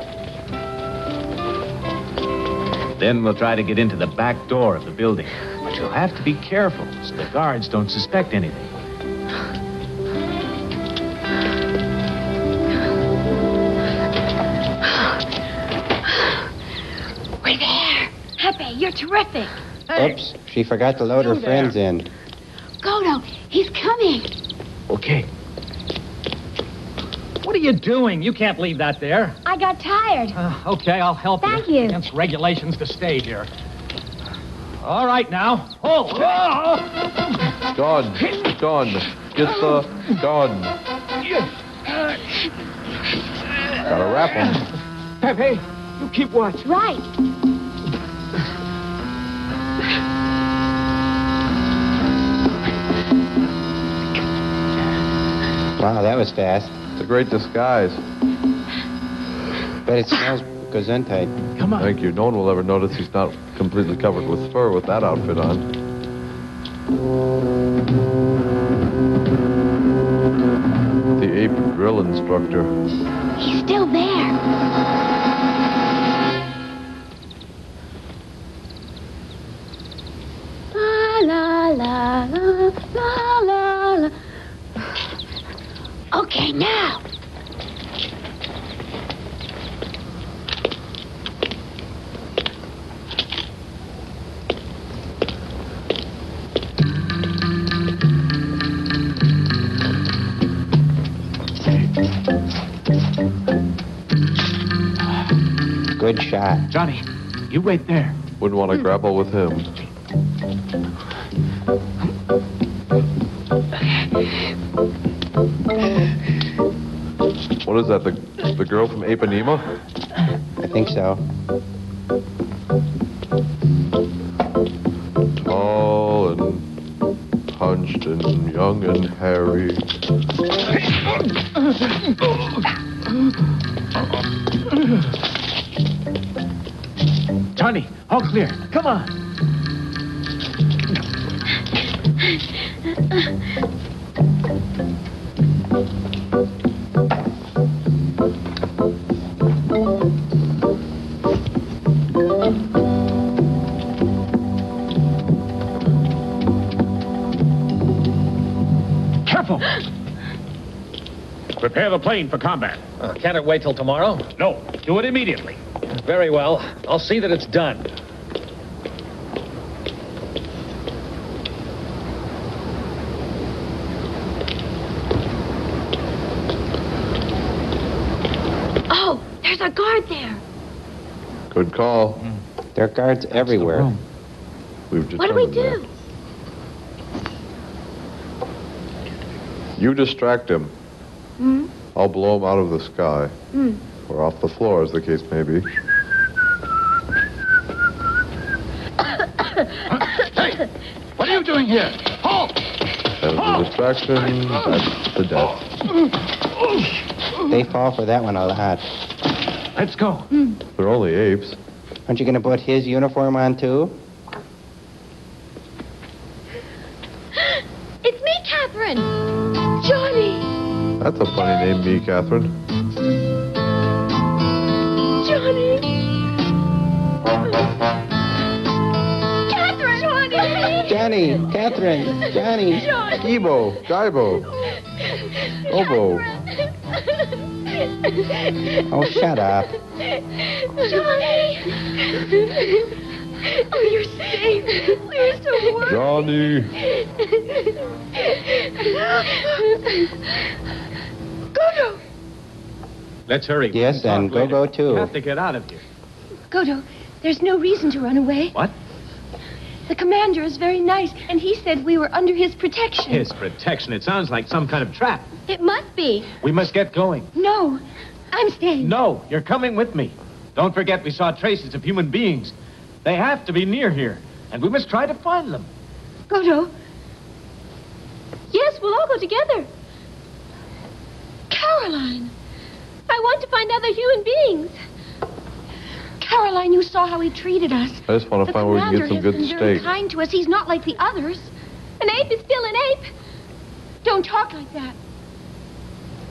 Then we'll try to get into the back door of the building. But you'll have to be careful so the guards don't suspect anything. We're there. Pepe, you're terrific. Oops, she forgot to load her there. friends in. Godo, he's coming. Okay. What are you doing? You can't leave that there. I got tired. Uh, okay, I'll help Thank you. you. Against regulations to stay here. All right now. Oh! oh. Gun. Gun. Get the gun. Gotta wrap him. Pepe, you keep watch. Right. Wow, that was fast. It's a great disguise. But it smells gesundheit. Come on. Thank you. No one will ever notice he's not completely covered with fur with that outfit on. The ape drill instructor. He's still there. La la la la la la la. Okay, now. Good shot. Johnny, you wait there. Wouldn't want to hmm. grapple with him. Is that? The the girl from Ipanema? I think so. Tall and hunched and Young and hairy. Johnny, all clear. Come on. Uh, plane for combat. Uh, can't it wait till tomorrow? No, do it immediately. Very well. I'll see that it's done. Oh, there's a guard there. Good call. There are guards everywhere. We've What do we do? that. You distract him. Hmm? I'll blow him out of the sky. Hmm. Or off the floor, as the case may be. Hey, what are you doing here? Halt! That was a distraction. That's uh, the death. Uh, uh, they fall for that one a lot. Let's go. Hmm. They're only apes. Aren't you going to put his uniform on, too? Funny Catherine. Johnny! Catherine! Johnny! Johnny, Catherine, Johnny. Ebo, Gaibo, Obo. Oh, shut up. Johnny! Oh, you're safe. We're so worried. Johnny. Godo! Let's hurry. Yes, can talk and later. Go-Go, too. We have to get out of here. Godo, there's no reason to run away. What? The commander is very nice, and he said we were under his protection. His protection. It sounds like some kind of trap. It must be. We must get going. No, I'm staying. No, you're coming with me. Don't forget we saw traces of human beings. They have to be near here, and we must try to find them. Godo, Yes, we'll all go together. Caroline. I want to find other human beings. Caroline, you saw how he treated us. I just want The to find where we can get some has good been very steak. kind to us. He's not like the others. An ape is still an ape. Don't talk like that.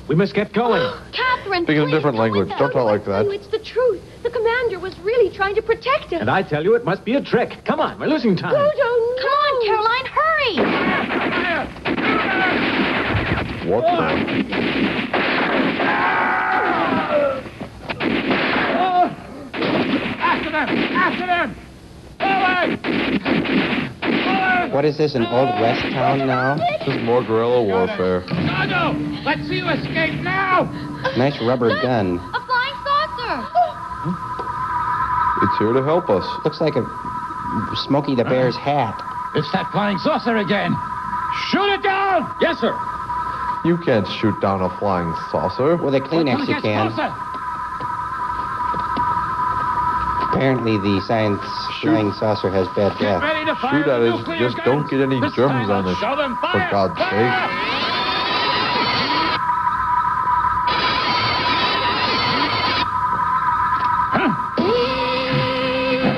We must get going. Catherine, Speaking a please different language. Don't talk like that. It's the truth. The commander was really trying to protect us. And I tell you, it must be a trick. Come on, we're losing time. Godo, no. Come on, Caroline, hurry! What the? After them! After them! Away! What is this, an old west town now? This is more guerrilla warfare. Godo! Let's see you escape now! Nice rubber gun. A flying saucer! It's here to help us. Looks like a Smokey the Bear's hat. It's that flying saucer again. Shoot it down! Yes, sir. You can't shoot down a flying saucer. With a Kleenex, you can. closer. Apparently, the science flying saucer has bad Get death. ready to fire Shoot at it. nuclear Just don't get any This Germans time on it. For. God's Fire! sake.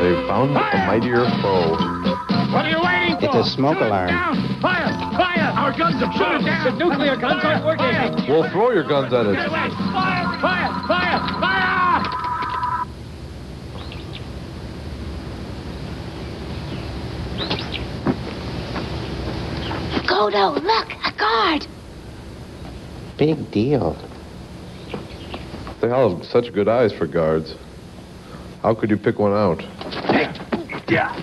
They found a mightier foe. What are you waiting for? It's a smoke Shoot alarm. down. Fire! Fire! Our guns are Shoot it down. The nuclear guns Fire! aren't working. Fire! We'll throw your guns at Get it. away! Fire! Fire! Fire! Fire! Godo, look, a guard. Big deal. They all have such good eyes for guards. How could you pick one out? Oh,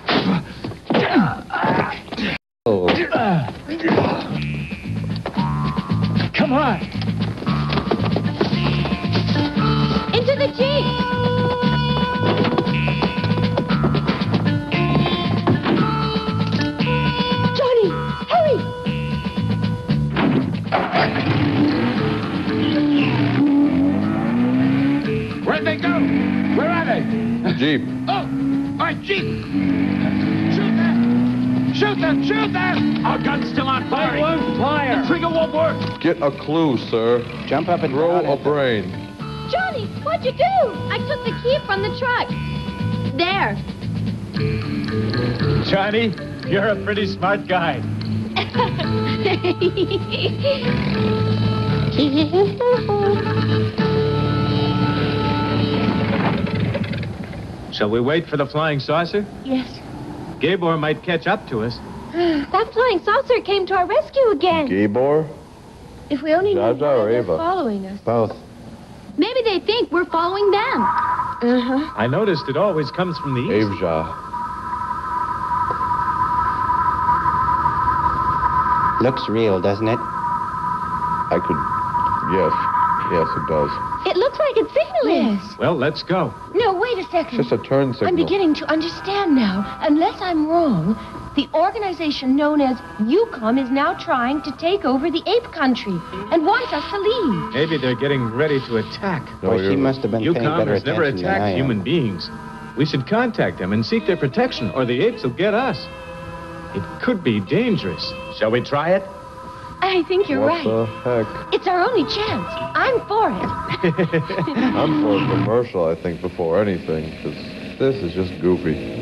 a clue, sir. Jump up and Throw down a brain. Johnny, what'd you do? I took the key from the truck. There. Johnny, you're a pretty smart guy. Shall we wait for the flying saucer? Yes. Gabor might catch up to us. that flying saucer came to our rescue again. Gabor? If we only knew Zsa Zsa why or they're Ava? following us. Both. Maybe they think we're following them. Uh-huh. I noticed it always comes from the east. Avja. Looks real, doesn't it? I could. Yes. Yes, it does. It looks like it's signaling. Yes. Well, let's go. No, wait a It's second. just a turn signal. I'm beginning to understand now. Unless I'm wrong, the organization known as UCOM is now trying to take over the ape country and wants us to leave. Maybe they're getting ready to attack. Boy, she must have been paying UCOM better has never attention than I attacked am. human beings. We should contact them and seek their protection, or the apes will get us. It could be dangerous. Shall we try it? I think you're what right. the heck? It's our only chance. I'm for it. I'm for a commercial, I think, before anything, because this is just goofy.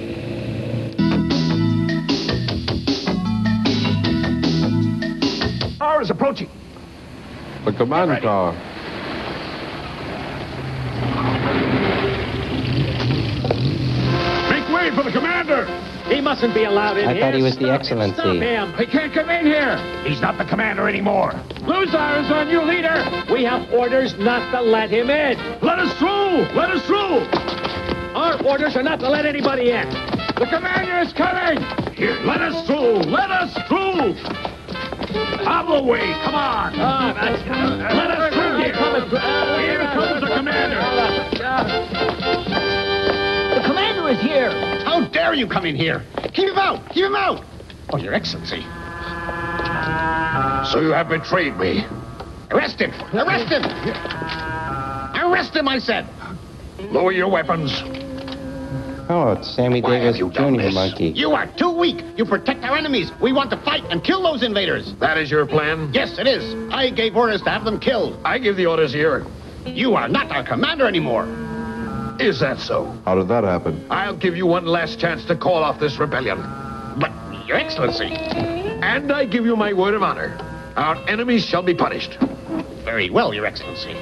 Approaching. The command car. Make way for the commander. He mustn't be allowed in I here. thought he was the Stop- Excellency. Stop him. He can't come in here. He's not the commander anymore. Luzar is our new leader. We have orders not to let him in. Let us through. Let us through. Our orders are not to let anybody in. The commander is coming. Here, let us through. Let us through. Out of the way. Come on. Ah, that's- let us through here. Coming through. Here comes the commander. The commander is here. How dare you come in here? Keep him out! Keep him out! Oh, Your Excellency. So you have betrayed me. Arrest him! Arrest him! Arrest him, I said! Lower your weapons. Oh, it's Sammy Why Davis have Jr. this? monkey. You are too weak. You protect our enemies. We want to fight and kill those invaders. That is your plan? Yes, it is. I gave orders to have them killed. I give the orders here. You are not our commander anymore. Is that so? How did that happen? I'll give you one last chance to call off this rebellion. But, Your Excellency. And I give you my word of honor. Our enemies shall be punished. Very well, Your Excellency.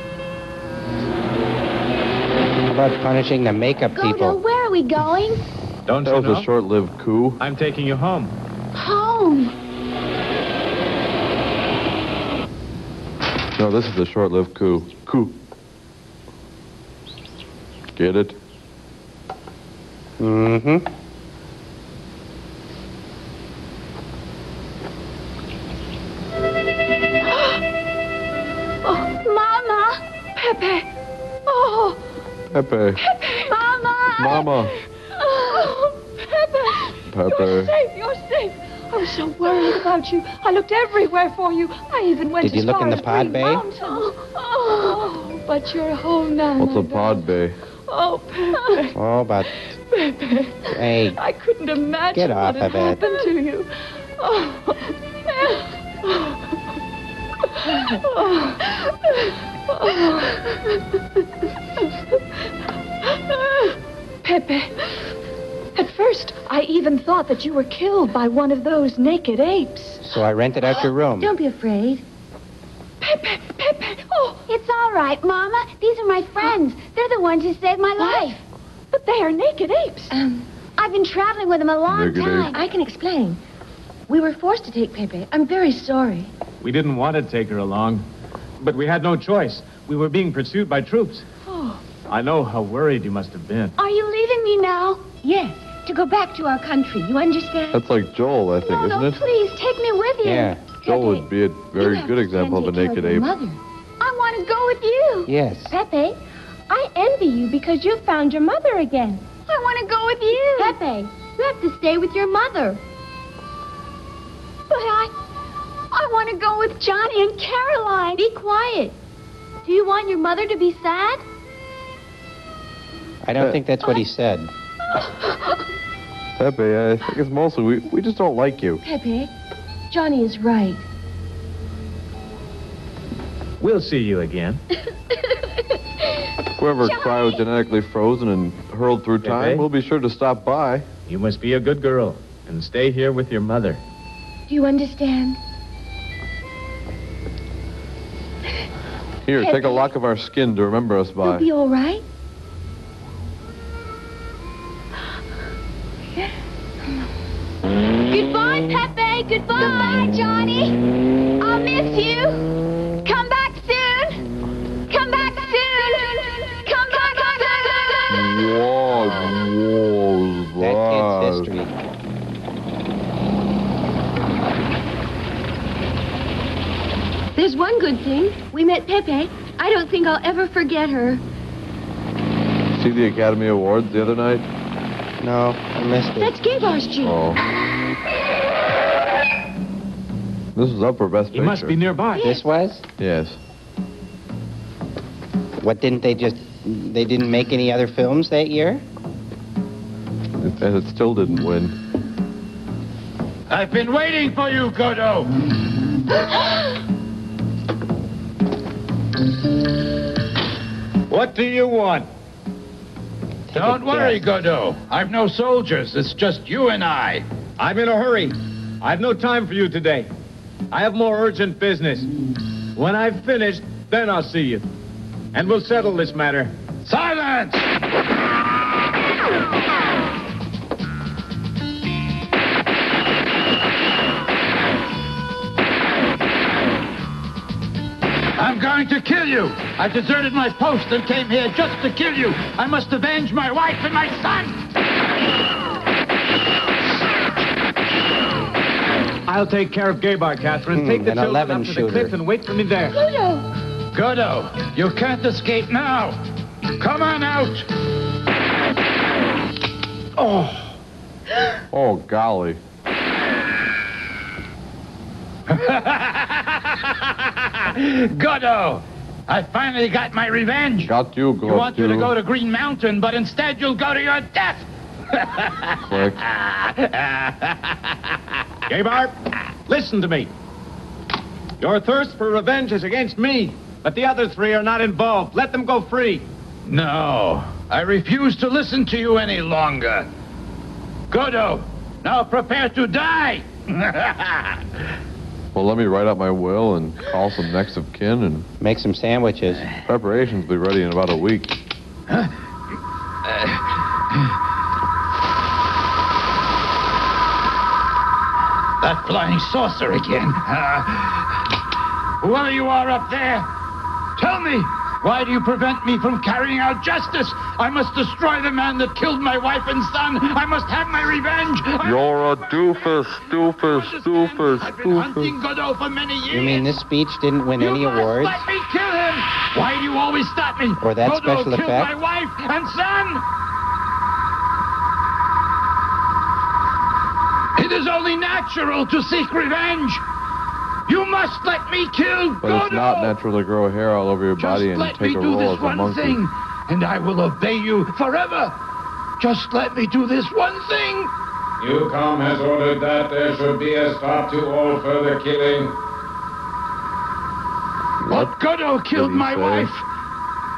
How about punishing the makeup Godo, people? Where are we going? Don't That you was a short-lived coup. I'm taking you home. Home. No, this is a short-lived coup. Coup. Get it? Mm-hmm. Oh, Mama! Pepe! Oh, Pepe. Mama! Mama. Oh, Pepper. Pepe. You're safe, you're safe. I was so worried about you. I looked everywhere for you. I even went Did you as look far in the as pod bay? Mountain. Oh, but you're home now. What's my a pod bay? Oh, Pepe. Oh, about... Pepe. Hey, I couldn't imagine Get off what had of it. happened to you. Oh. Pepe, at first I even thought that you were killed by one of those naked apes. so I rented out your room. Don't be afraid. Pepe, Pepe, oh, It's all right, Mama. These are my friends. They're the ones who saved my life. but they are naked apes. Um, I've been traveling with them a long Naked time. I can explain. We were forced to take Pepe. I'm very sorry. We didn't want to take her along, but we had no choice. We were being pursued by troops. I know how worried you must have been. Are you leaving me now? Yes, to go back to our country. You understand? That's like Joel, I think, no, isn't no, it? please take me with you. Yeah. Joel would be a very good example of a naked ape. Mother. I want to go with you. Yes. Pepe, I envy you because you've found your mother again. I want to go with you. Pepe, you have to stay with your mother. But I, I want to go with Johnny and Caroline. Be quiet. Do you want your mother to be sad? I don't uh, think that's what he said. Pepe, I think it's mostly we, we just don't like you. Pepe, Johnny is right. We'll see you again. Whoever cryogenetically frozen and hurled through time, we'll be sure to stop by. You must be a good girl and stay here with your mother. Do you understand? Here, take a lock of our skin to remember us by. You'll be all right? Goodbye, Pepe. Goodbye. Goodbye, Johnny. I'll miss you. Come back soon. Come back soon. Come back soon. Whoa, whoa, That kid's history. There's one good thing. We met Pepe. I don't think I'll ever forget her. See the Academy Awards the other night? No, I missed it. That's Gabar's Jeep. Oh. This was up for Best He Picture. must be nearby. This was? Yes. What didn't they just? They didn't make any other films that year? It, and it still didn't win. I've been waiting for you, Godo. What do you want? Don't worry, Godo. I've no soldiers. It's just you and I. I'm in a hurry. I've no time for you today. I have more urgent business. When I've finished, then I'll see you. And we'll settle this matter. Silence! I'm going to kill you. I deserted my post and came here just to kill you. I must avenge my wife and my son. I'll take care of Gabar, Catherine. Hmm, take the an children up to the shooter. cliff and wait for me there. Pluto! Godot, you can't escape now. Come on out. Oh. Oh, golly. Godo, I finally got my revenge. Got you, You want you to go to Green Mountain, but instead you'll go to your death. Click. Gabar, listen to me. Your thirst for revenge is against me, but the other three are not involved. Let them go free. No, I refuse to listen to you any longer. Godo, now prepare to die. Well, let me write out my will and call some next of kin, and Make some sandwiches. preparations will be ready in about a week. That flying saucer again. Uh, whoever you are up there, tell me, why do you prevent me from carrying out justice? I must destroy the man that killed my wife and son. I must have my revenge. I You're a doofus, doofus, doofus, I've been hunting doofus. Godo for many years. You mean this speech didn't win You any must awards? Let me kill him. Why do you always stop me? Or that Godo special killed effect? my wife and son. It is only natural to seek revenge. You must let me kill But it's not natural to grow hair all over your Just body and let take me a do role this as a one monkey. thing, and I will obey you forever. Just let me do this one thing. Newcom has ordered that there should be a stop to all further killing. But Godo killed he my say? wife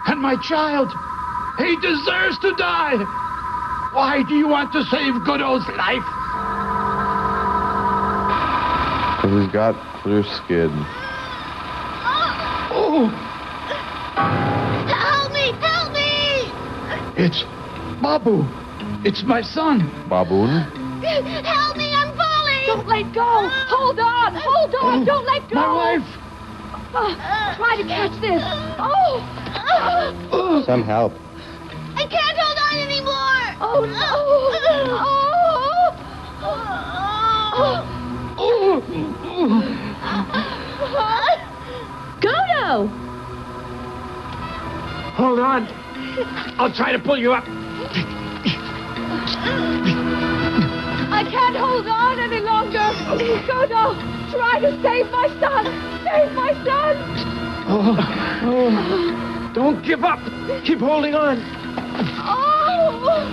and my child. He deserves to die. Why do you want to save Godo's life? Because he's got clear skin. Oh, Help me! Help me! it's Babu. It's my son. Baboon? Help me! I'm falling! Don't let go! Hold on! Hold on! Oh. Don't let go! My wife. Oh, try to catch this! Oh! Uh. Some help. I can't hold on anymore! Oh, no! Uh. Oh. Hold on. I'll try to pull you up. I can't hold on any longer! Godo! Try to save my son! Save my son! Oh, oh, don't give up. Keep holding on. Oh!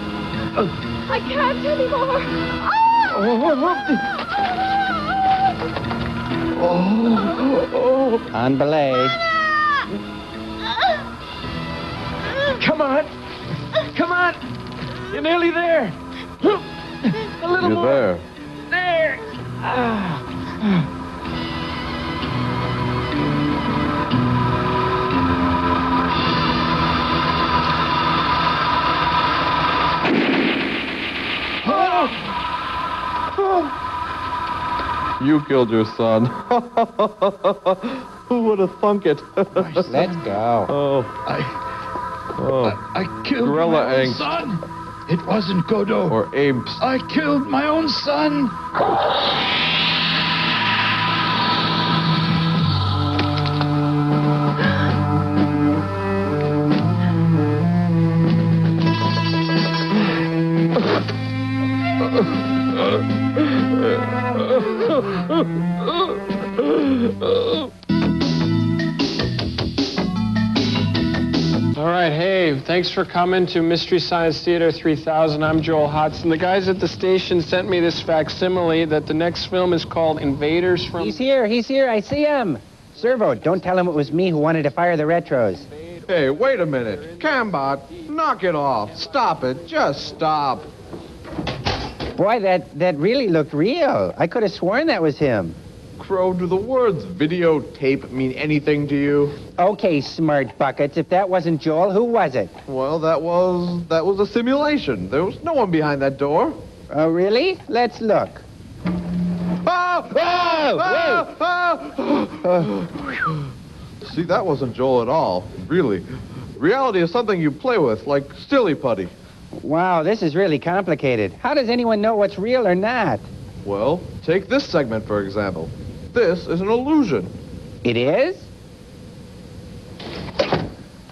I can't anymore. Oh. oh, oh. On belay. Come on. Come on. You're nearly there. A little You're more. there. There. Ah. You killed your son. Who would have thunk it? Let's go. Oh. I, Oh. I, I killed Gorilla my own angst. son. It wasn't Godo. Or apes. I killed my own son. Thanks for coming to Mystery Science Theater 3000. I'm Joel Hodgson. The guys at the station sent me this facsimile that the next film is called Invaders from. He's here. He's here. I see him. Servo, don't tell him it was me who wanted to fire the retros. Hey, wait a minute. Cambot, knock it off. Stop it. Just stop. Boy, that, that really looked real. I could have sworn that was him. Crow, do the words videotape mean anything to you? Okay, smart buckets. If that wasn't Joel, who was it? Well, that was that was a simulation. There was no one behind that door. Oh, really? Let's look. Ah! Ah! Ah! See, that wasn't Joel at all. Really. Reality is something you play with, like silly putty. Wow, this is really complicated. How does anyone know what's real or not? Well, take this segment, for example. This is an illusion. It is?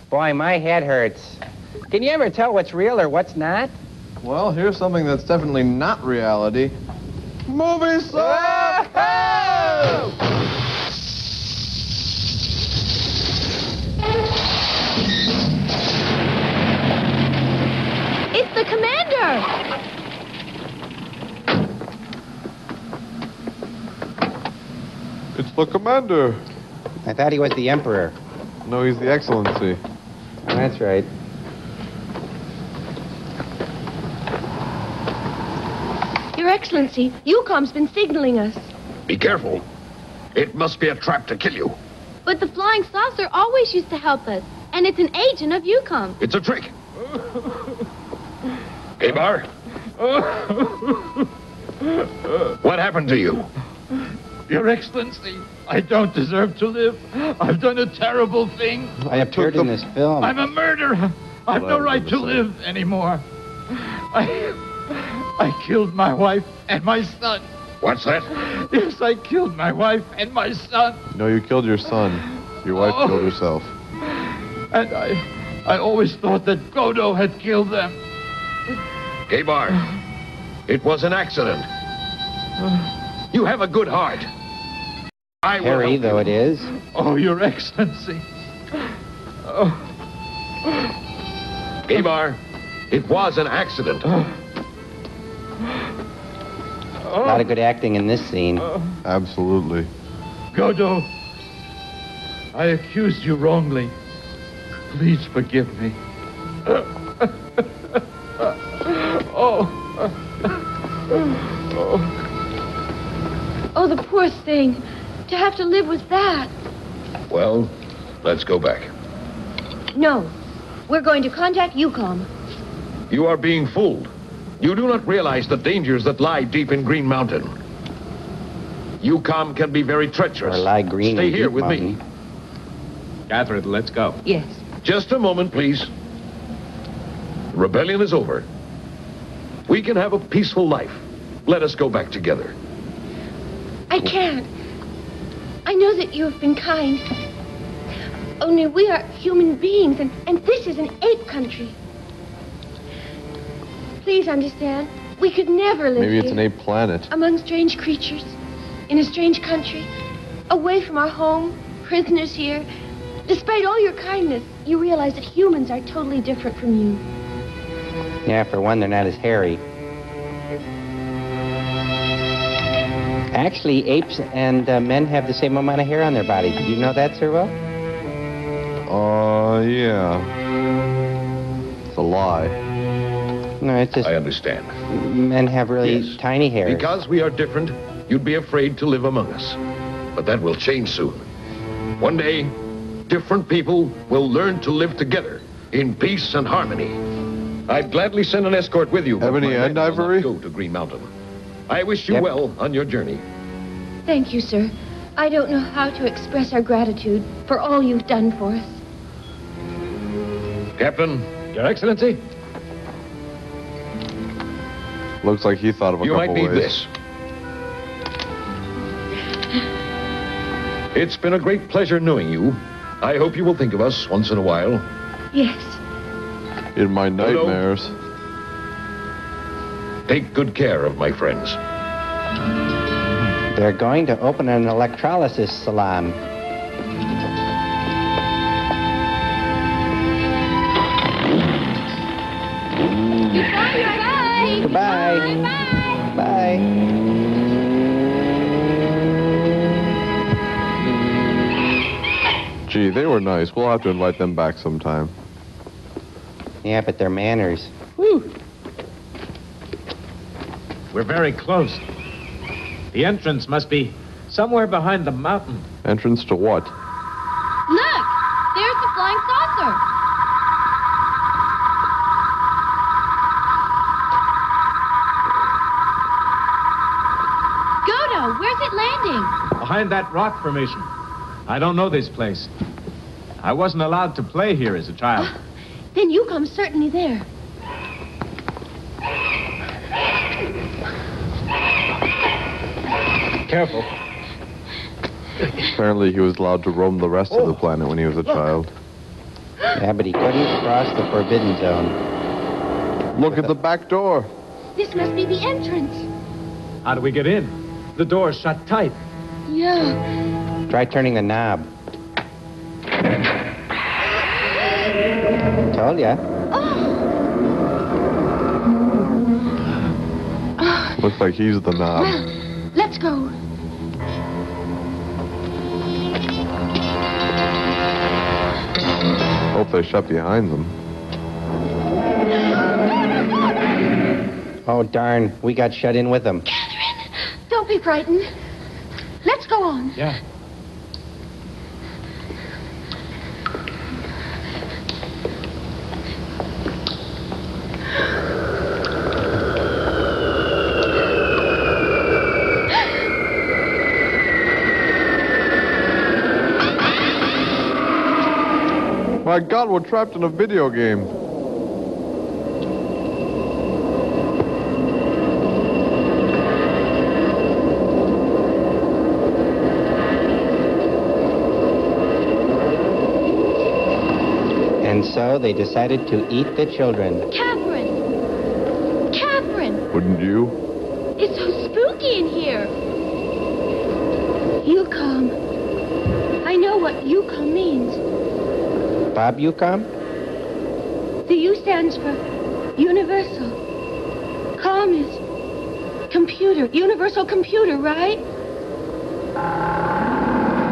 Boy, my head hurts. Can you ever tell what's real or what's not? Well, here's something that's definitely not reality. Movie star! It's the commander. It's the commander. I thought he was the emperor. No, he's the excellency. Oh, that's right. Your Excellency, Yukom's been signaling us. Be careful. It must be a trap to kill you. But the flying saucer always used to help us, and it's an agent of Yukon. It's a trick. Gabar? What happened to you? Your Excellency, I don't deserve to live. I've done a terrible thing. I appeared in this film. I'm a murderer. I've no right to live anymore. I, I killed my wife and my son. What's that? Yes, I killed my wife and my son. No, you killed your son. Your wife Oh. killed herself. And I, I always thought that Godo had killed them. Gabar, it was an accident. Uh. You have a good heart. I will Harry, help though it is. Oh, Your Excellency. Oh, Gabar, it was an accident. A lot of good acting in this scene. Absolutely. Godo, I accused you wrongly. Please forgive me. oh. oh. Oh, the poor thing. To have to live with that. Well, let's go back. No. We're going to contact Yukon. You are being fooled. You do not realize the dangers that lie deep in Green Mountain. Yukon can be very treacherous. Or lie green Stay here Deep with me. Catherine, let's go. Yes. Just a moment, please. The rebellion is over. We can have a peaceful life. Let us go back together. I can't. I know that you have been kind. Only we are human beings, and, and this is an ape country. Please understand, we could never live Maybe it's here an ape planet. among strange creatures, in a strange country, away from our home, prisoners here. Despite all your kindness, you realize that humans are totally different from you. Yeah, for one, they're not as hairy. Actually, apes and uh, men have the same amount of hair on their body. Did you know that, Servo? Uh, yeah. It's a lie. No, it's just I understand. men have really tiny hair. Because we are different, you'd be afraid to live among us. But that will change soon. One day, different people will learn to live together in peace and harmony. I'd gladly send an escort with you. Ebony but my and men will not Ivory? Go to Green Mountain. I wish you Yep. well on your journey. Thank you, sir. I don't know how to express our gratitude for all you've done for us. Captain. Your Excellency. Looks like he thought of a You couple might need ways. this. It's been a great pleasure knowing you. I hope you will think of us once in a while. Yes. In my nightmares. Take good care of my friends. They're going to open an electrolysis salon. Goodbye. Goodbye. Bye. Gee, they were nice. We'll have to invite them back sometime. Yeah, but their manners. We're very close. The entrance must be somewhere behind the mountain. Entrance to what? Look, there's the flying saucer. Godo, where's it landing? Behind that rock formation. I don't know this place. I wasn't allowed to play here as a child. Ah, then you come certainly there. Careful. Apparently he was allowed to roam the rest of the oh. planet when he was a child. Yeah, but he couldn't cross the forbidden zone. Look at the back door. This must be the entrance. How do we get in? The door's shut tight. Yeah. Try turning the knob. Told ya. Oh. Looks like he's the knob. Well, let's go. Hope they shut behind them. Oh, darn. We got shut in with them. Catherine, don't be frightened. Let's go on. Yeah. My God, we're trapped in a video game. And so they decided to eat the children. Catherine. Catherine, Wouldn't you? it's so spooky in here. You come. I know what you come means. Bob Yukon? The U stands for universal. Com is computer. Universal computer, right?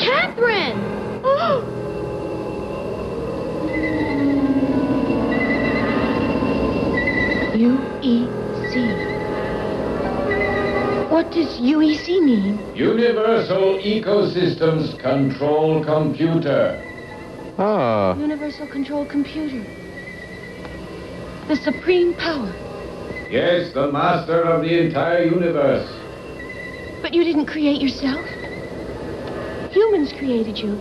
Catherine! Oh! UEC. What does UEC mean? Universal Ecosystems Control Computer. Ah. Universal Control Computer. The supreme power. Yes, the master of the entire universe. But you didn't create yourself. Humans created you.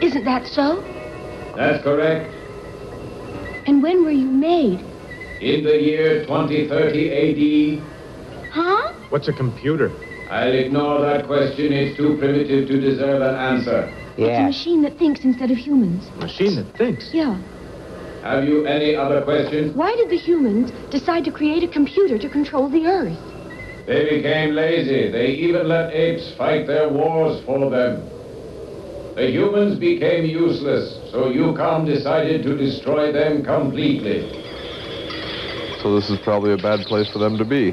Isn't that so? That's correct. And when were you made? In the year 2030 AD, Huh? What's a computer? I'll ignore that question. It's too primitive to deserve an answer. It's a machine that thinks instead of humans. Machine that thinks. Yeah. Have you any other questions? Why did the humans decide to create a computer to control the Earth? They became lazy. They even let apes fight their wars for them. The humans became useless, so Yukon decided to destroy them completely. So this is probably a bad place for them to be.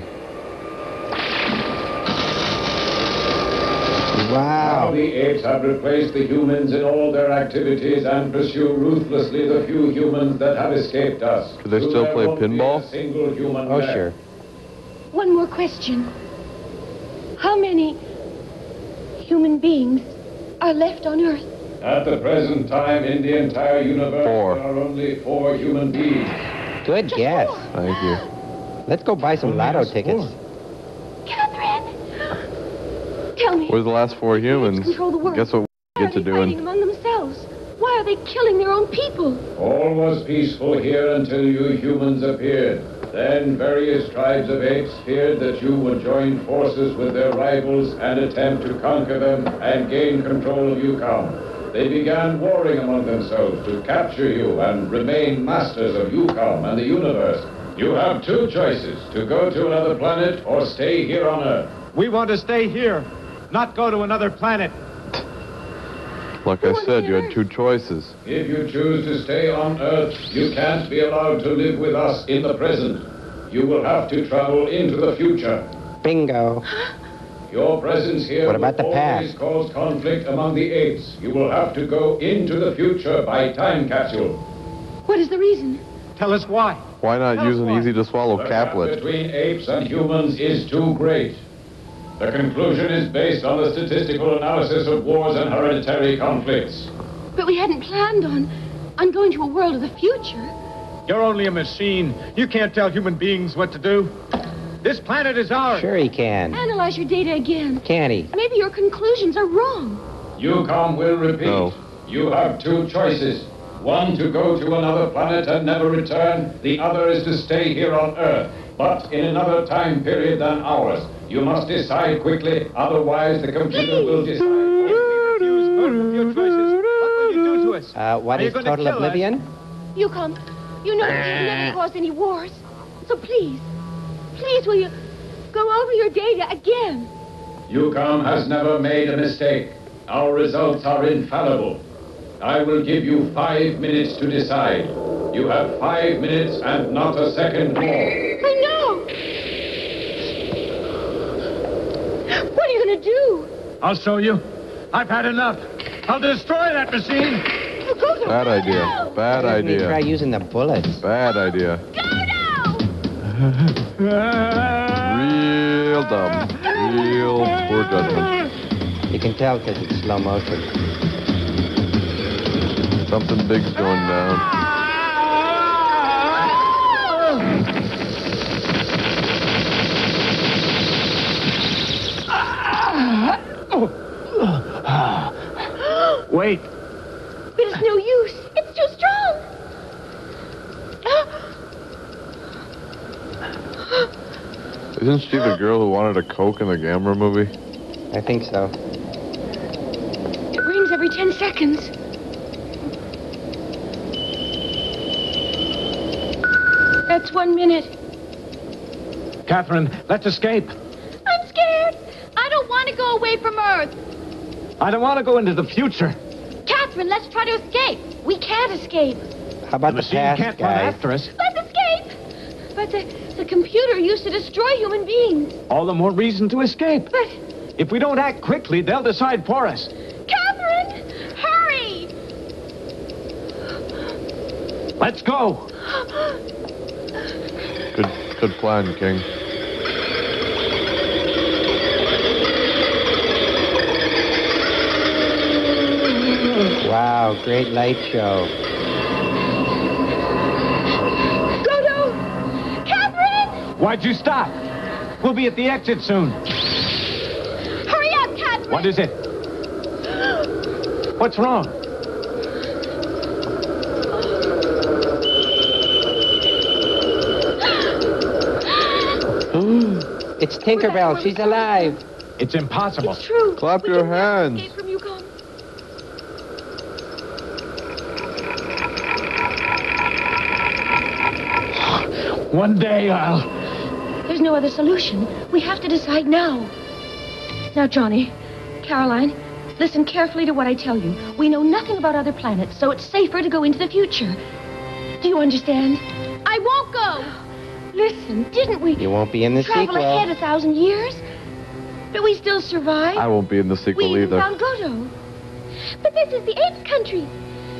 The apes have replaced the humans in all their activities and pursue ruthlessly the few humans that have escaped us. Do they Soon still there play won't be a pinball? single human Oh, left. sure. One more question. How many human beings are left on Earth? At the present time, in the entire universe, four. there are only four human beings. Good guess. Thank you. Ah. Let's go buy some lotto tickets. Tell me, We're the last four humans. control the world. Guess what we why get are to they fighting doing? among themselves? Why are they killing their own people? All was peaceful here until you humans appeared. Then various tribes of apes feared that you would join forces with their rivals and attempt to conquer them and gain control of Yukon. They began warring among themselves to capture you and remain masters of Yukon and the universe. You have two choices, to go to another planet or stay here on Earth. We want to stay here, not go to another planet. Like I said, you had two choices. If you choose to stay on Earth, you can't be allowed to live with us in the present. You will have to travel into the future. Bingo. Your presence here What about will the always past? cause conflict among the apes. You will have to go into the future by time capsule. What is the reason? Tell us why. Why not use an easy-to-swallow The gap caplet? between apes and humans is too great. The conclusion is based on the statistical analysis of wars and hereditary conflicts. But we hadn't planned on, on going to a world of the future. You're only a machine. You can't tell human beings what to do. This planet is ours. Sure he can. Analyze your data again. Can he? Maybe your conclusions are wrong. Yukon will repeat. No. You have two choices. One to go to another planet and never return. The other is to stay here on Earth, but in another time period than ours. You must decide quickly, otherwise the computer will decide. Uh, what Are you is gonna total kill us? oblivion? Yukon, you know that you've never caused any wars. So please, please will you go over your data again? Yukon has never made a mistake. Our results are infallible. I will give you five minutes to decide. You have five minutes and not a second more. I know! What are you going to do? I'll show you. I've had enough. I'll destroy that machine. Bad idea. Bad Let me try using the bullets. Bad idea. Go, Real dumb. Real poor judgment. You can tell because it's slow motion. Something big's going down. Wait. But it's no use. It's too strong. Isn't she the girl who wanted a Coke in the Gamera movie? I think so. It rings every ten seconds. That's one minute. Catherine, let's escape. I'm scared. I don't want to go away from Earth. I don't want to go into the future. Catherine, let's try to escape. We can't escape. How about the the, machine past can't run after us. Let's escape. But the, the computer used to destroy human beings. All the more reason to escape. But, If we don't act quickly, they'll decide for us. Catherine, hurry! Let's go. Good, good plan, King. Wow, great light show. Dodo! Catherine! Why'd you stop? We'll be at the exit soon. Hurry up, Catherine! What is it? What's wrong? It's Tinkerbell. She's alive. It's impossible. It's true. Clap We your can hands. Escape from Yukon. One day I'll. There's no other solution. We have to decide now. Now, Johnny, Caroline, listen carefully to what I tell you. We know nothing about other planets, so it's safer to go into the future. Do you understand? I won't go. Listen, didn't we You won't be in the travel sequel. ahead a thousand years? But we still survived. I won't be in the sequel we even either. found Godo. But this is the ape country.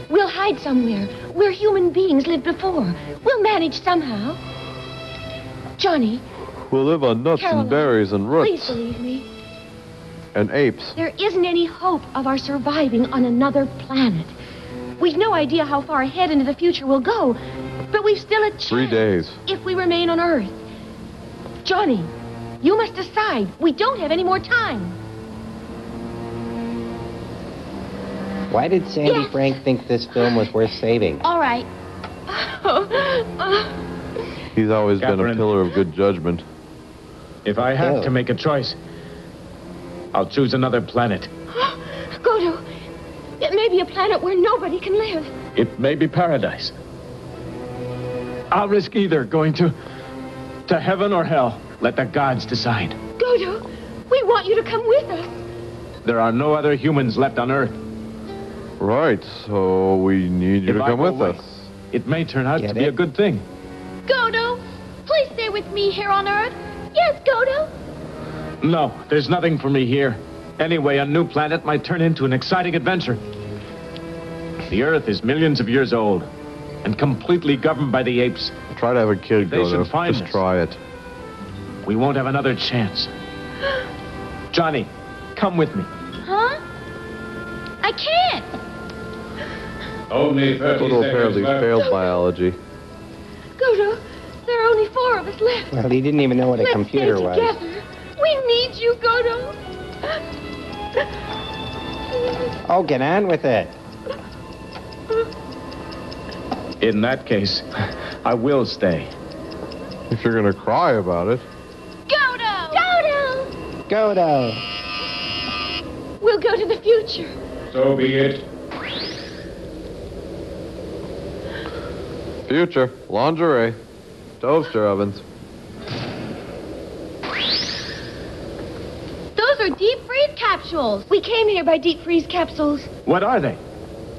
We'll hide somewhere where human beings lived before. We'll manage somehow. Johnny, We'll live on nuts Caroline, and berries and roots. please believe me. and apes. There isn't any hope of our surviving on another planet. We've no idea how far ahead into the future we'll go, but we've still a chance Three days. if we remain on Earth. Johnny, you must decide. We don't have any more time. Why did Sandy Frank think this film was worth saving? All right. Oh, oh. He's always been a pillar of good judgment. If I have Oh. to make a choice, I'll choose another planet. Godo, it may be a planet where nobody can live. It may be paradise. I'll risk either going to to heaven or hell. Let the gods decide. Godo, we want you to come with us. There are no other humans left on Earth. Right, so we need you If to I come go with away, us. It may turn out Get to be it? a good thing. Godo, please stay with me here on Earth. Yes, Godo. No, there's nothing for me here. Anyway, a new planet might turn into an exciting adventure. The Earth is millions of years old and completely governed by the apes. Try to have a kid They go should to. find Just us. try it. We won't have another chance. Johnny, come with me. Huh? I can't. Only 30 Toto seconds apparently left. failed biology. Godo, there are only four of us left. Well, he didn't even know what a Let's computer stay was. together. We need you, Godo. Oh, get on with it. In that case, I will stay. If you're gonna cry about it. Godo! Godo! Godo. We'll go to the future. So be it. Future, lingerie, toaster ovens. Those are deep freeze capsules. We came here by deep freeze capsules. What are they?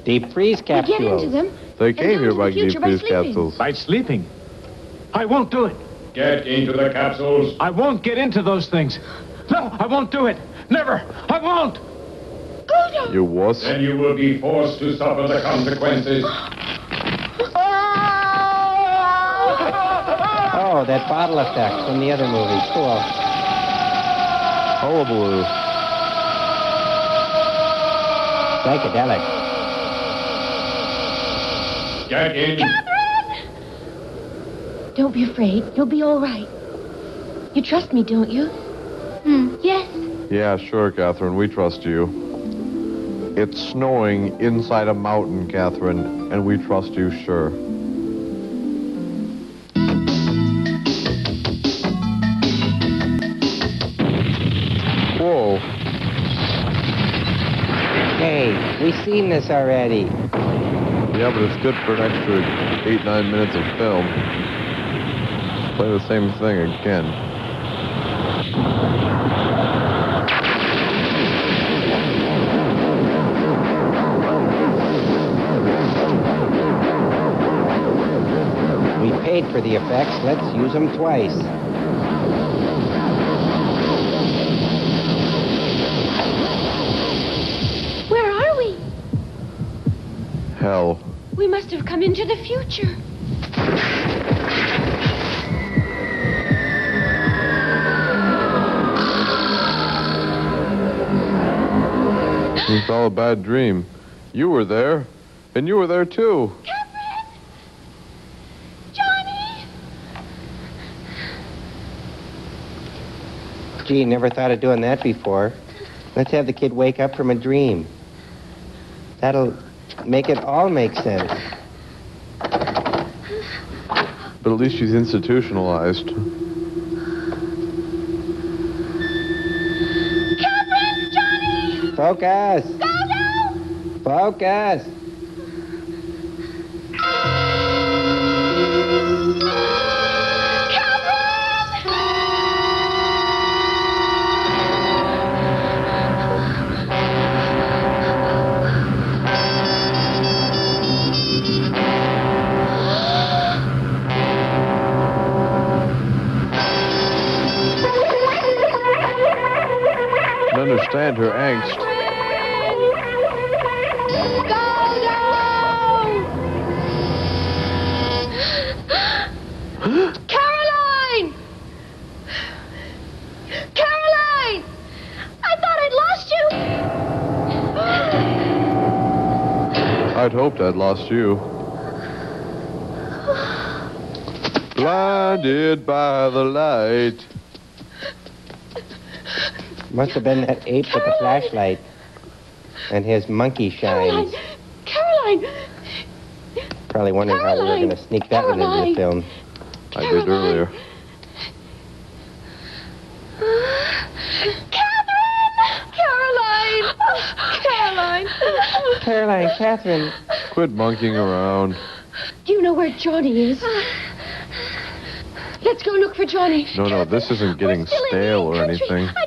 Deep freeze capsules. We get into capsules. them. They came here to the by deep future by freeze capsules. By sleeping. I won't do it. Get into the capsules. I won't get into those things. No, I won't do it. Never. I won't. Godo! You wuss. Then you will be forced to suffer the consequences. Oh, that bottle effect from the other movie. Cool. Hullabaloo. Psychedelic. Get in. Don't be afraid. You'll be all right. You trust me, don't you? Hmm, yes. Yeah, sure, Catherine. We trust you. It's snowing inside a mountain, Catherine, and we trust you, sure. Seen this already. Yeah, but it's good for an extra eight, nine minutes of film. Play the same thing again. We paid for the effects. Let's use them twice. Hell. We must have come into the future. It's all a bad dream. You were there, and you were there too. Catherine! Johnny! Gee, never thought of doing that before. Let's have the kid wake up from a dream. That'll make it all make sense. But at least she's institutionalized. Catherine! Johnny! Focus! Godo! Focus! Understand her angst. Caroline! Caroline! I thought I'd lost you! I'd hoped I'd lost you. Blinded by the light. Must have been that ape with the flashlight and his monkey shines. Caroline! Probably wondering how we were going to sneak that one into Caroline. the film. I did earlier. Ah! Catherine! Caroline! Caroline! Caroline, Catherine. Quit monkeying around. Do you know where Johnny is? Let's go look for Johnny. No, no, this isn't getting stale or anything. I just saw apes.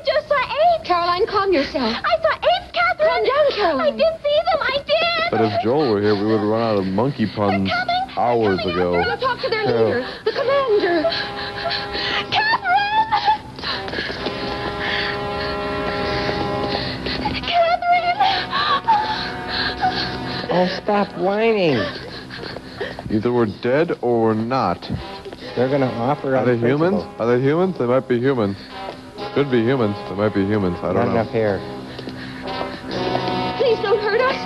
Caroline, calm yourself. I saw apes, Catherine! Calm down, Caroline. I did see them, I did! But if Joel were here, we would have run out of monkey puns hours ago. We'll talk to their So- leader, the commander. catherine Oh, stop whining. Either we're dead or we're not. They're going to offer us Are they humans? Are they humans? They might be humans. Could be humans. They might be humans. I Not don't know. enough hair. Please don't hurt us.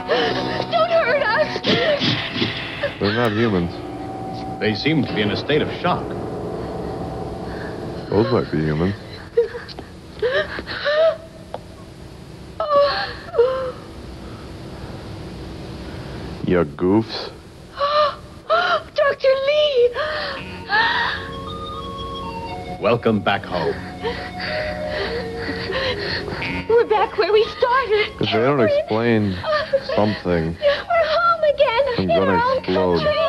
Don't hurt us. They're not humans. They seem to be in a state of shock. Those might be humans. You goofs. Dr. Lee! Welcome back home. We're back where we started. If they don't explain something, We're home again. I'm in gonna our own explode. country.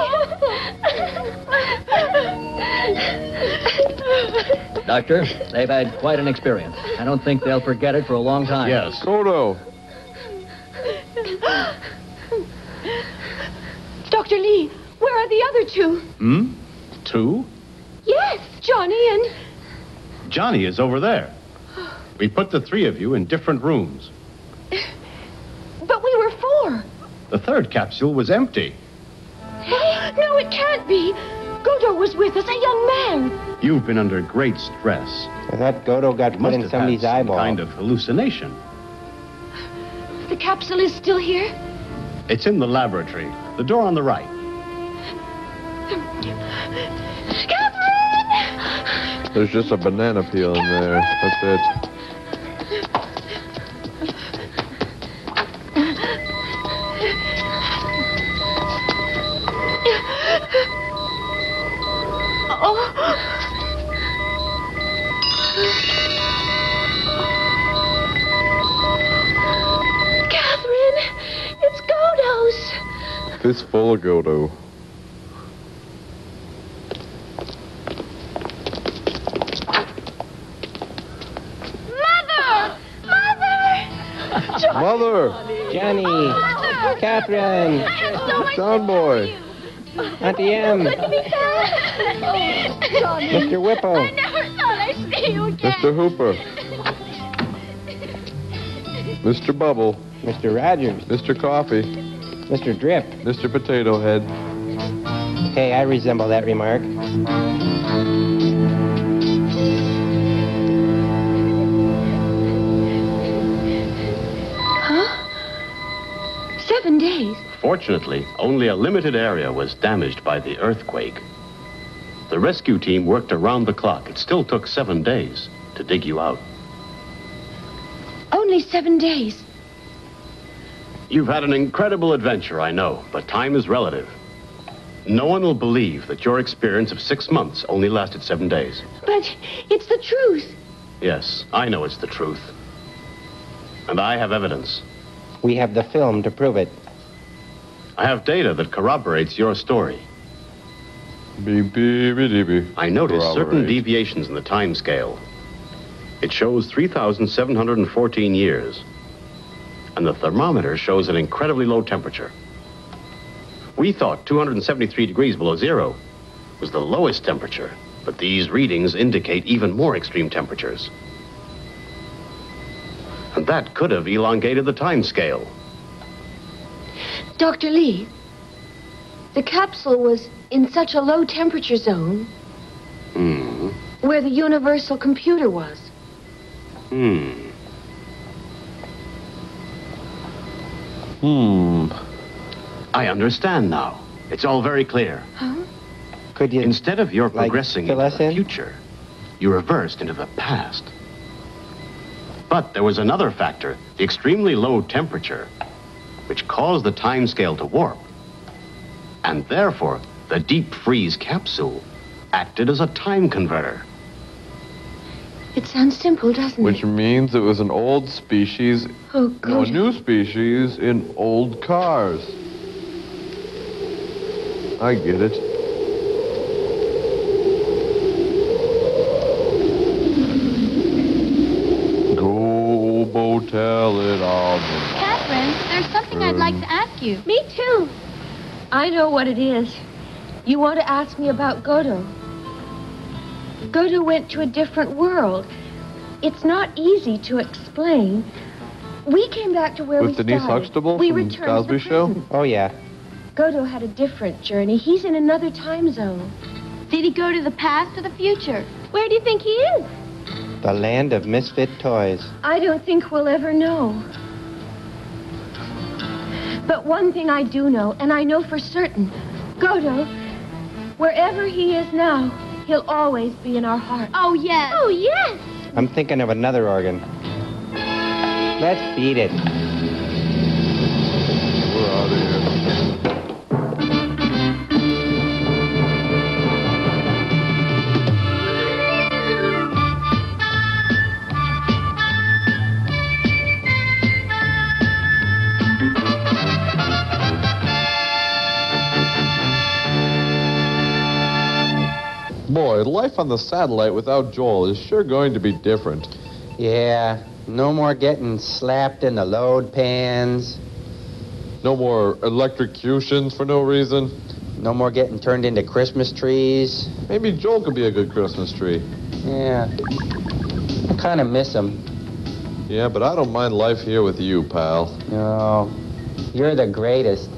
Doctor, they've had quite an experience. I don't think they'll forget it for a long time. Yes. Godo. Dr. Lee, where are the other two? Hmm? Two? Yes, Johnny and... Johnny is over there. We put the three of you in different rooms. But we were four. The third capsule was empty. No, it can't be. Godo was with us, a young man. You've been under great stress. I thought Godo got You put must in somebody's had some eyeball. kind of hallucination. The capsule is still here? It's in the laboratory. The door on the right. Catherine! There's just a banana peel in there. That's it. Godo's. Fistful of Godo. Mother! Mother! Mother! Johnny! Mother! Catherine! I have so much John boy! Auntie M! good to be back. Johnny. Mr. Whipple! I never thought I'd see you again. Mr. Hooper. Mr. Bubble. Mr. Rogers. Mr. Coffee. Mr. Drip. Mr. Potato Head. Hey, I resemble that remark. Huh? Seven days. Fortunately, only a limited area was damaged by the earthquake. The rescue team worked around the clock. It still took seven days to dig you out. Only seven days. You've had an incredible adventure, I know, but time is relative. No one will believe that your experience of six months only lasted seven days. But it's the truth. Yes, I know it's the truth. And I have evidence. We have the film to prove it. I have data that corroborates your story. Beep, beep, beep, beep. I noticed certain deviations in the time scale. It shows 3,714 years. And the thermometer shows an incredibly low temperature. We thought 273 degrees below zero was the lowest temperature, but these readings indicate even more extreme temperatures. And that could have elongated the time scale. Dr. Lee, the capsule was in such a low temperature zone Hmm. where the universal computer was. Hmm. Hmm. I understand now. It's all very clear. Huh? Could you Instead of your like, progressing fill into us the in? future, you reversed into the past. But there was another factor, the extremely low temperature, which caused the time scale to warp. And therefore, the deep freeze capsule acted as a time converter. It sounds simple, doesn't Which it? Which means it was an old species, Oh, God. no, a new species in old cars. I get it. Go, Bo, tell it all. Catherine, there's something I'd like to ask you. Me too. I know what it is. You want to ask me about Godo. Godo went to a different world. It's not easy to explain. We came back to where With we Denise started. Huxtable we from returned to Cosby the Show? present. Oh, yeah. Godo had a different journey. He's in another time zone. Did he go to the past or the future? Where do you think he is? The land of misfit toys. I don't think we'll ever know. But one thing I do know, and I know for certain, Godo, wherever he is now, he'll always be in our hearts. Oh, yes. Oh, yes. I'm thinking of another organ. Let's beat it. We're out of Boy, life on the satellite without Joel is sure going to be different. Yeah, no more getting slapped in the load pans. No more electrocutions for no reason. No more getting turned into Christmas trees. Maybe Joel could be a good Christmas tree. Yeah. I kind of miss him. Yeah, but I don't mind life here with you, pal. No. You're the greatest.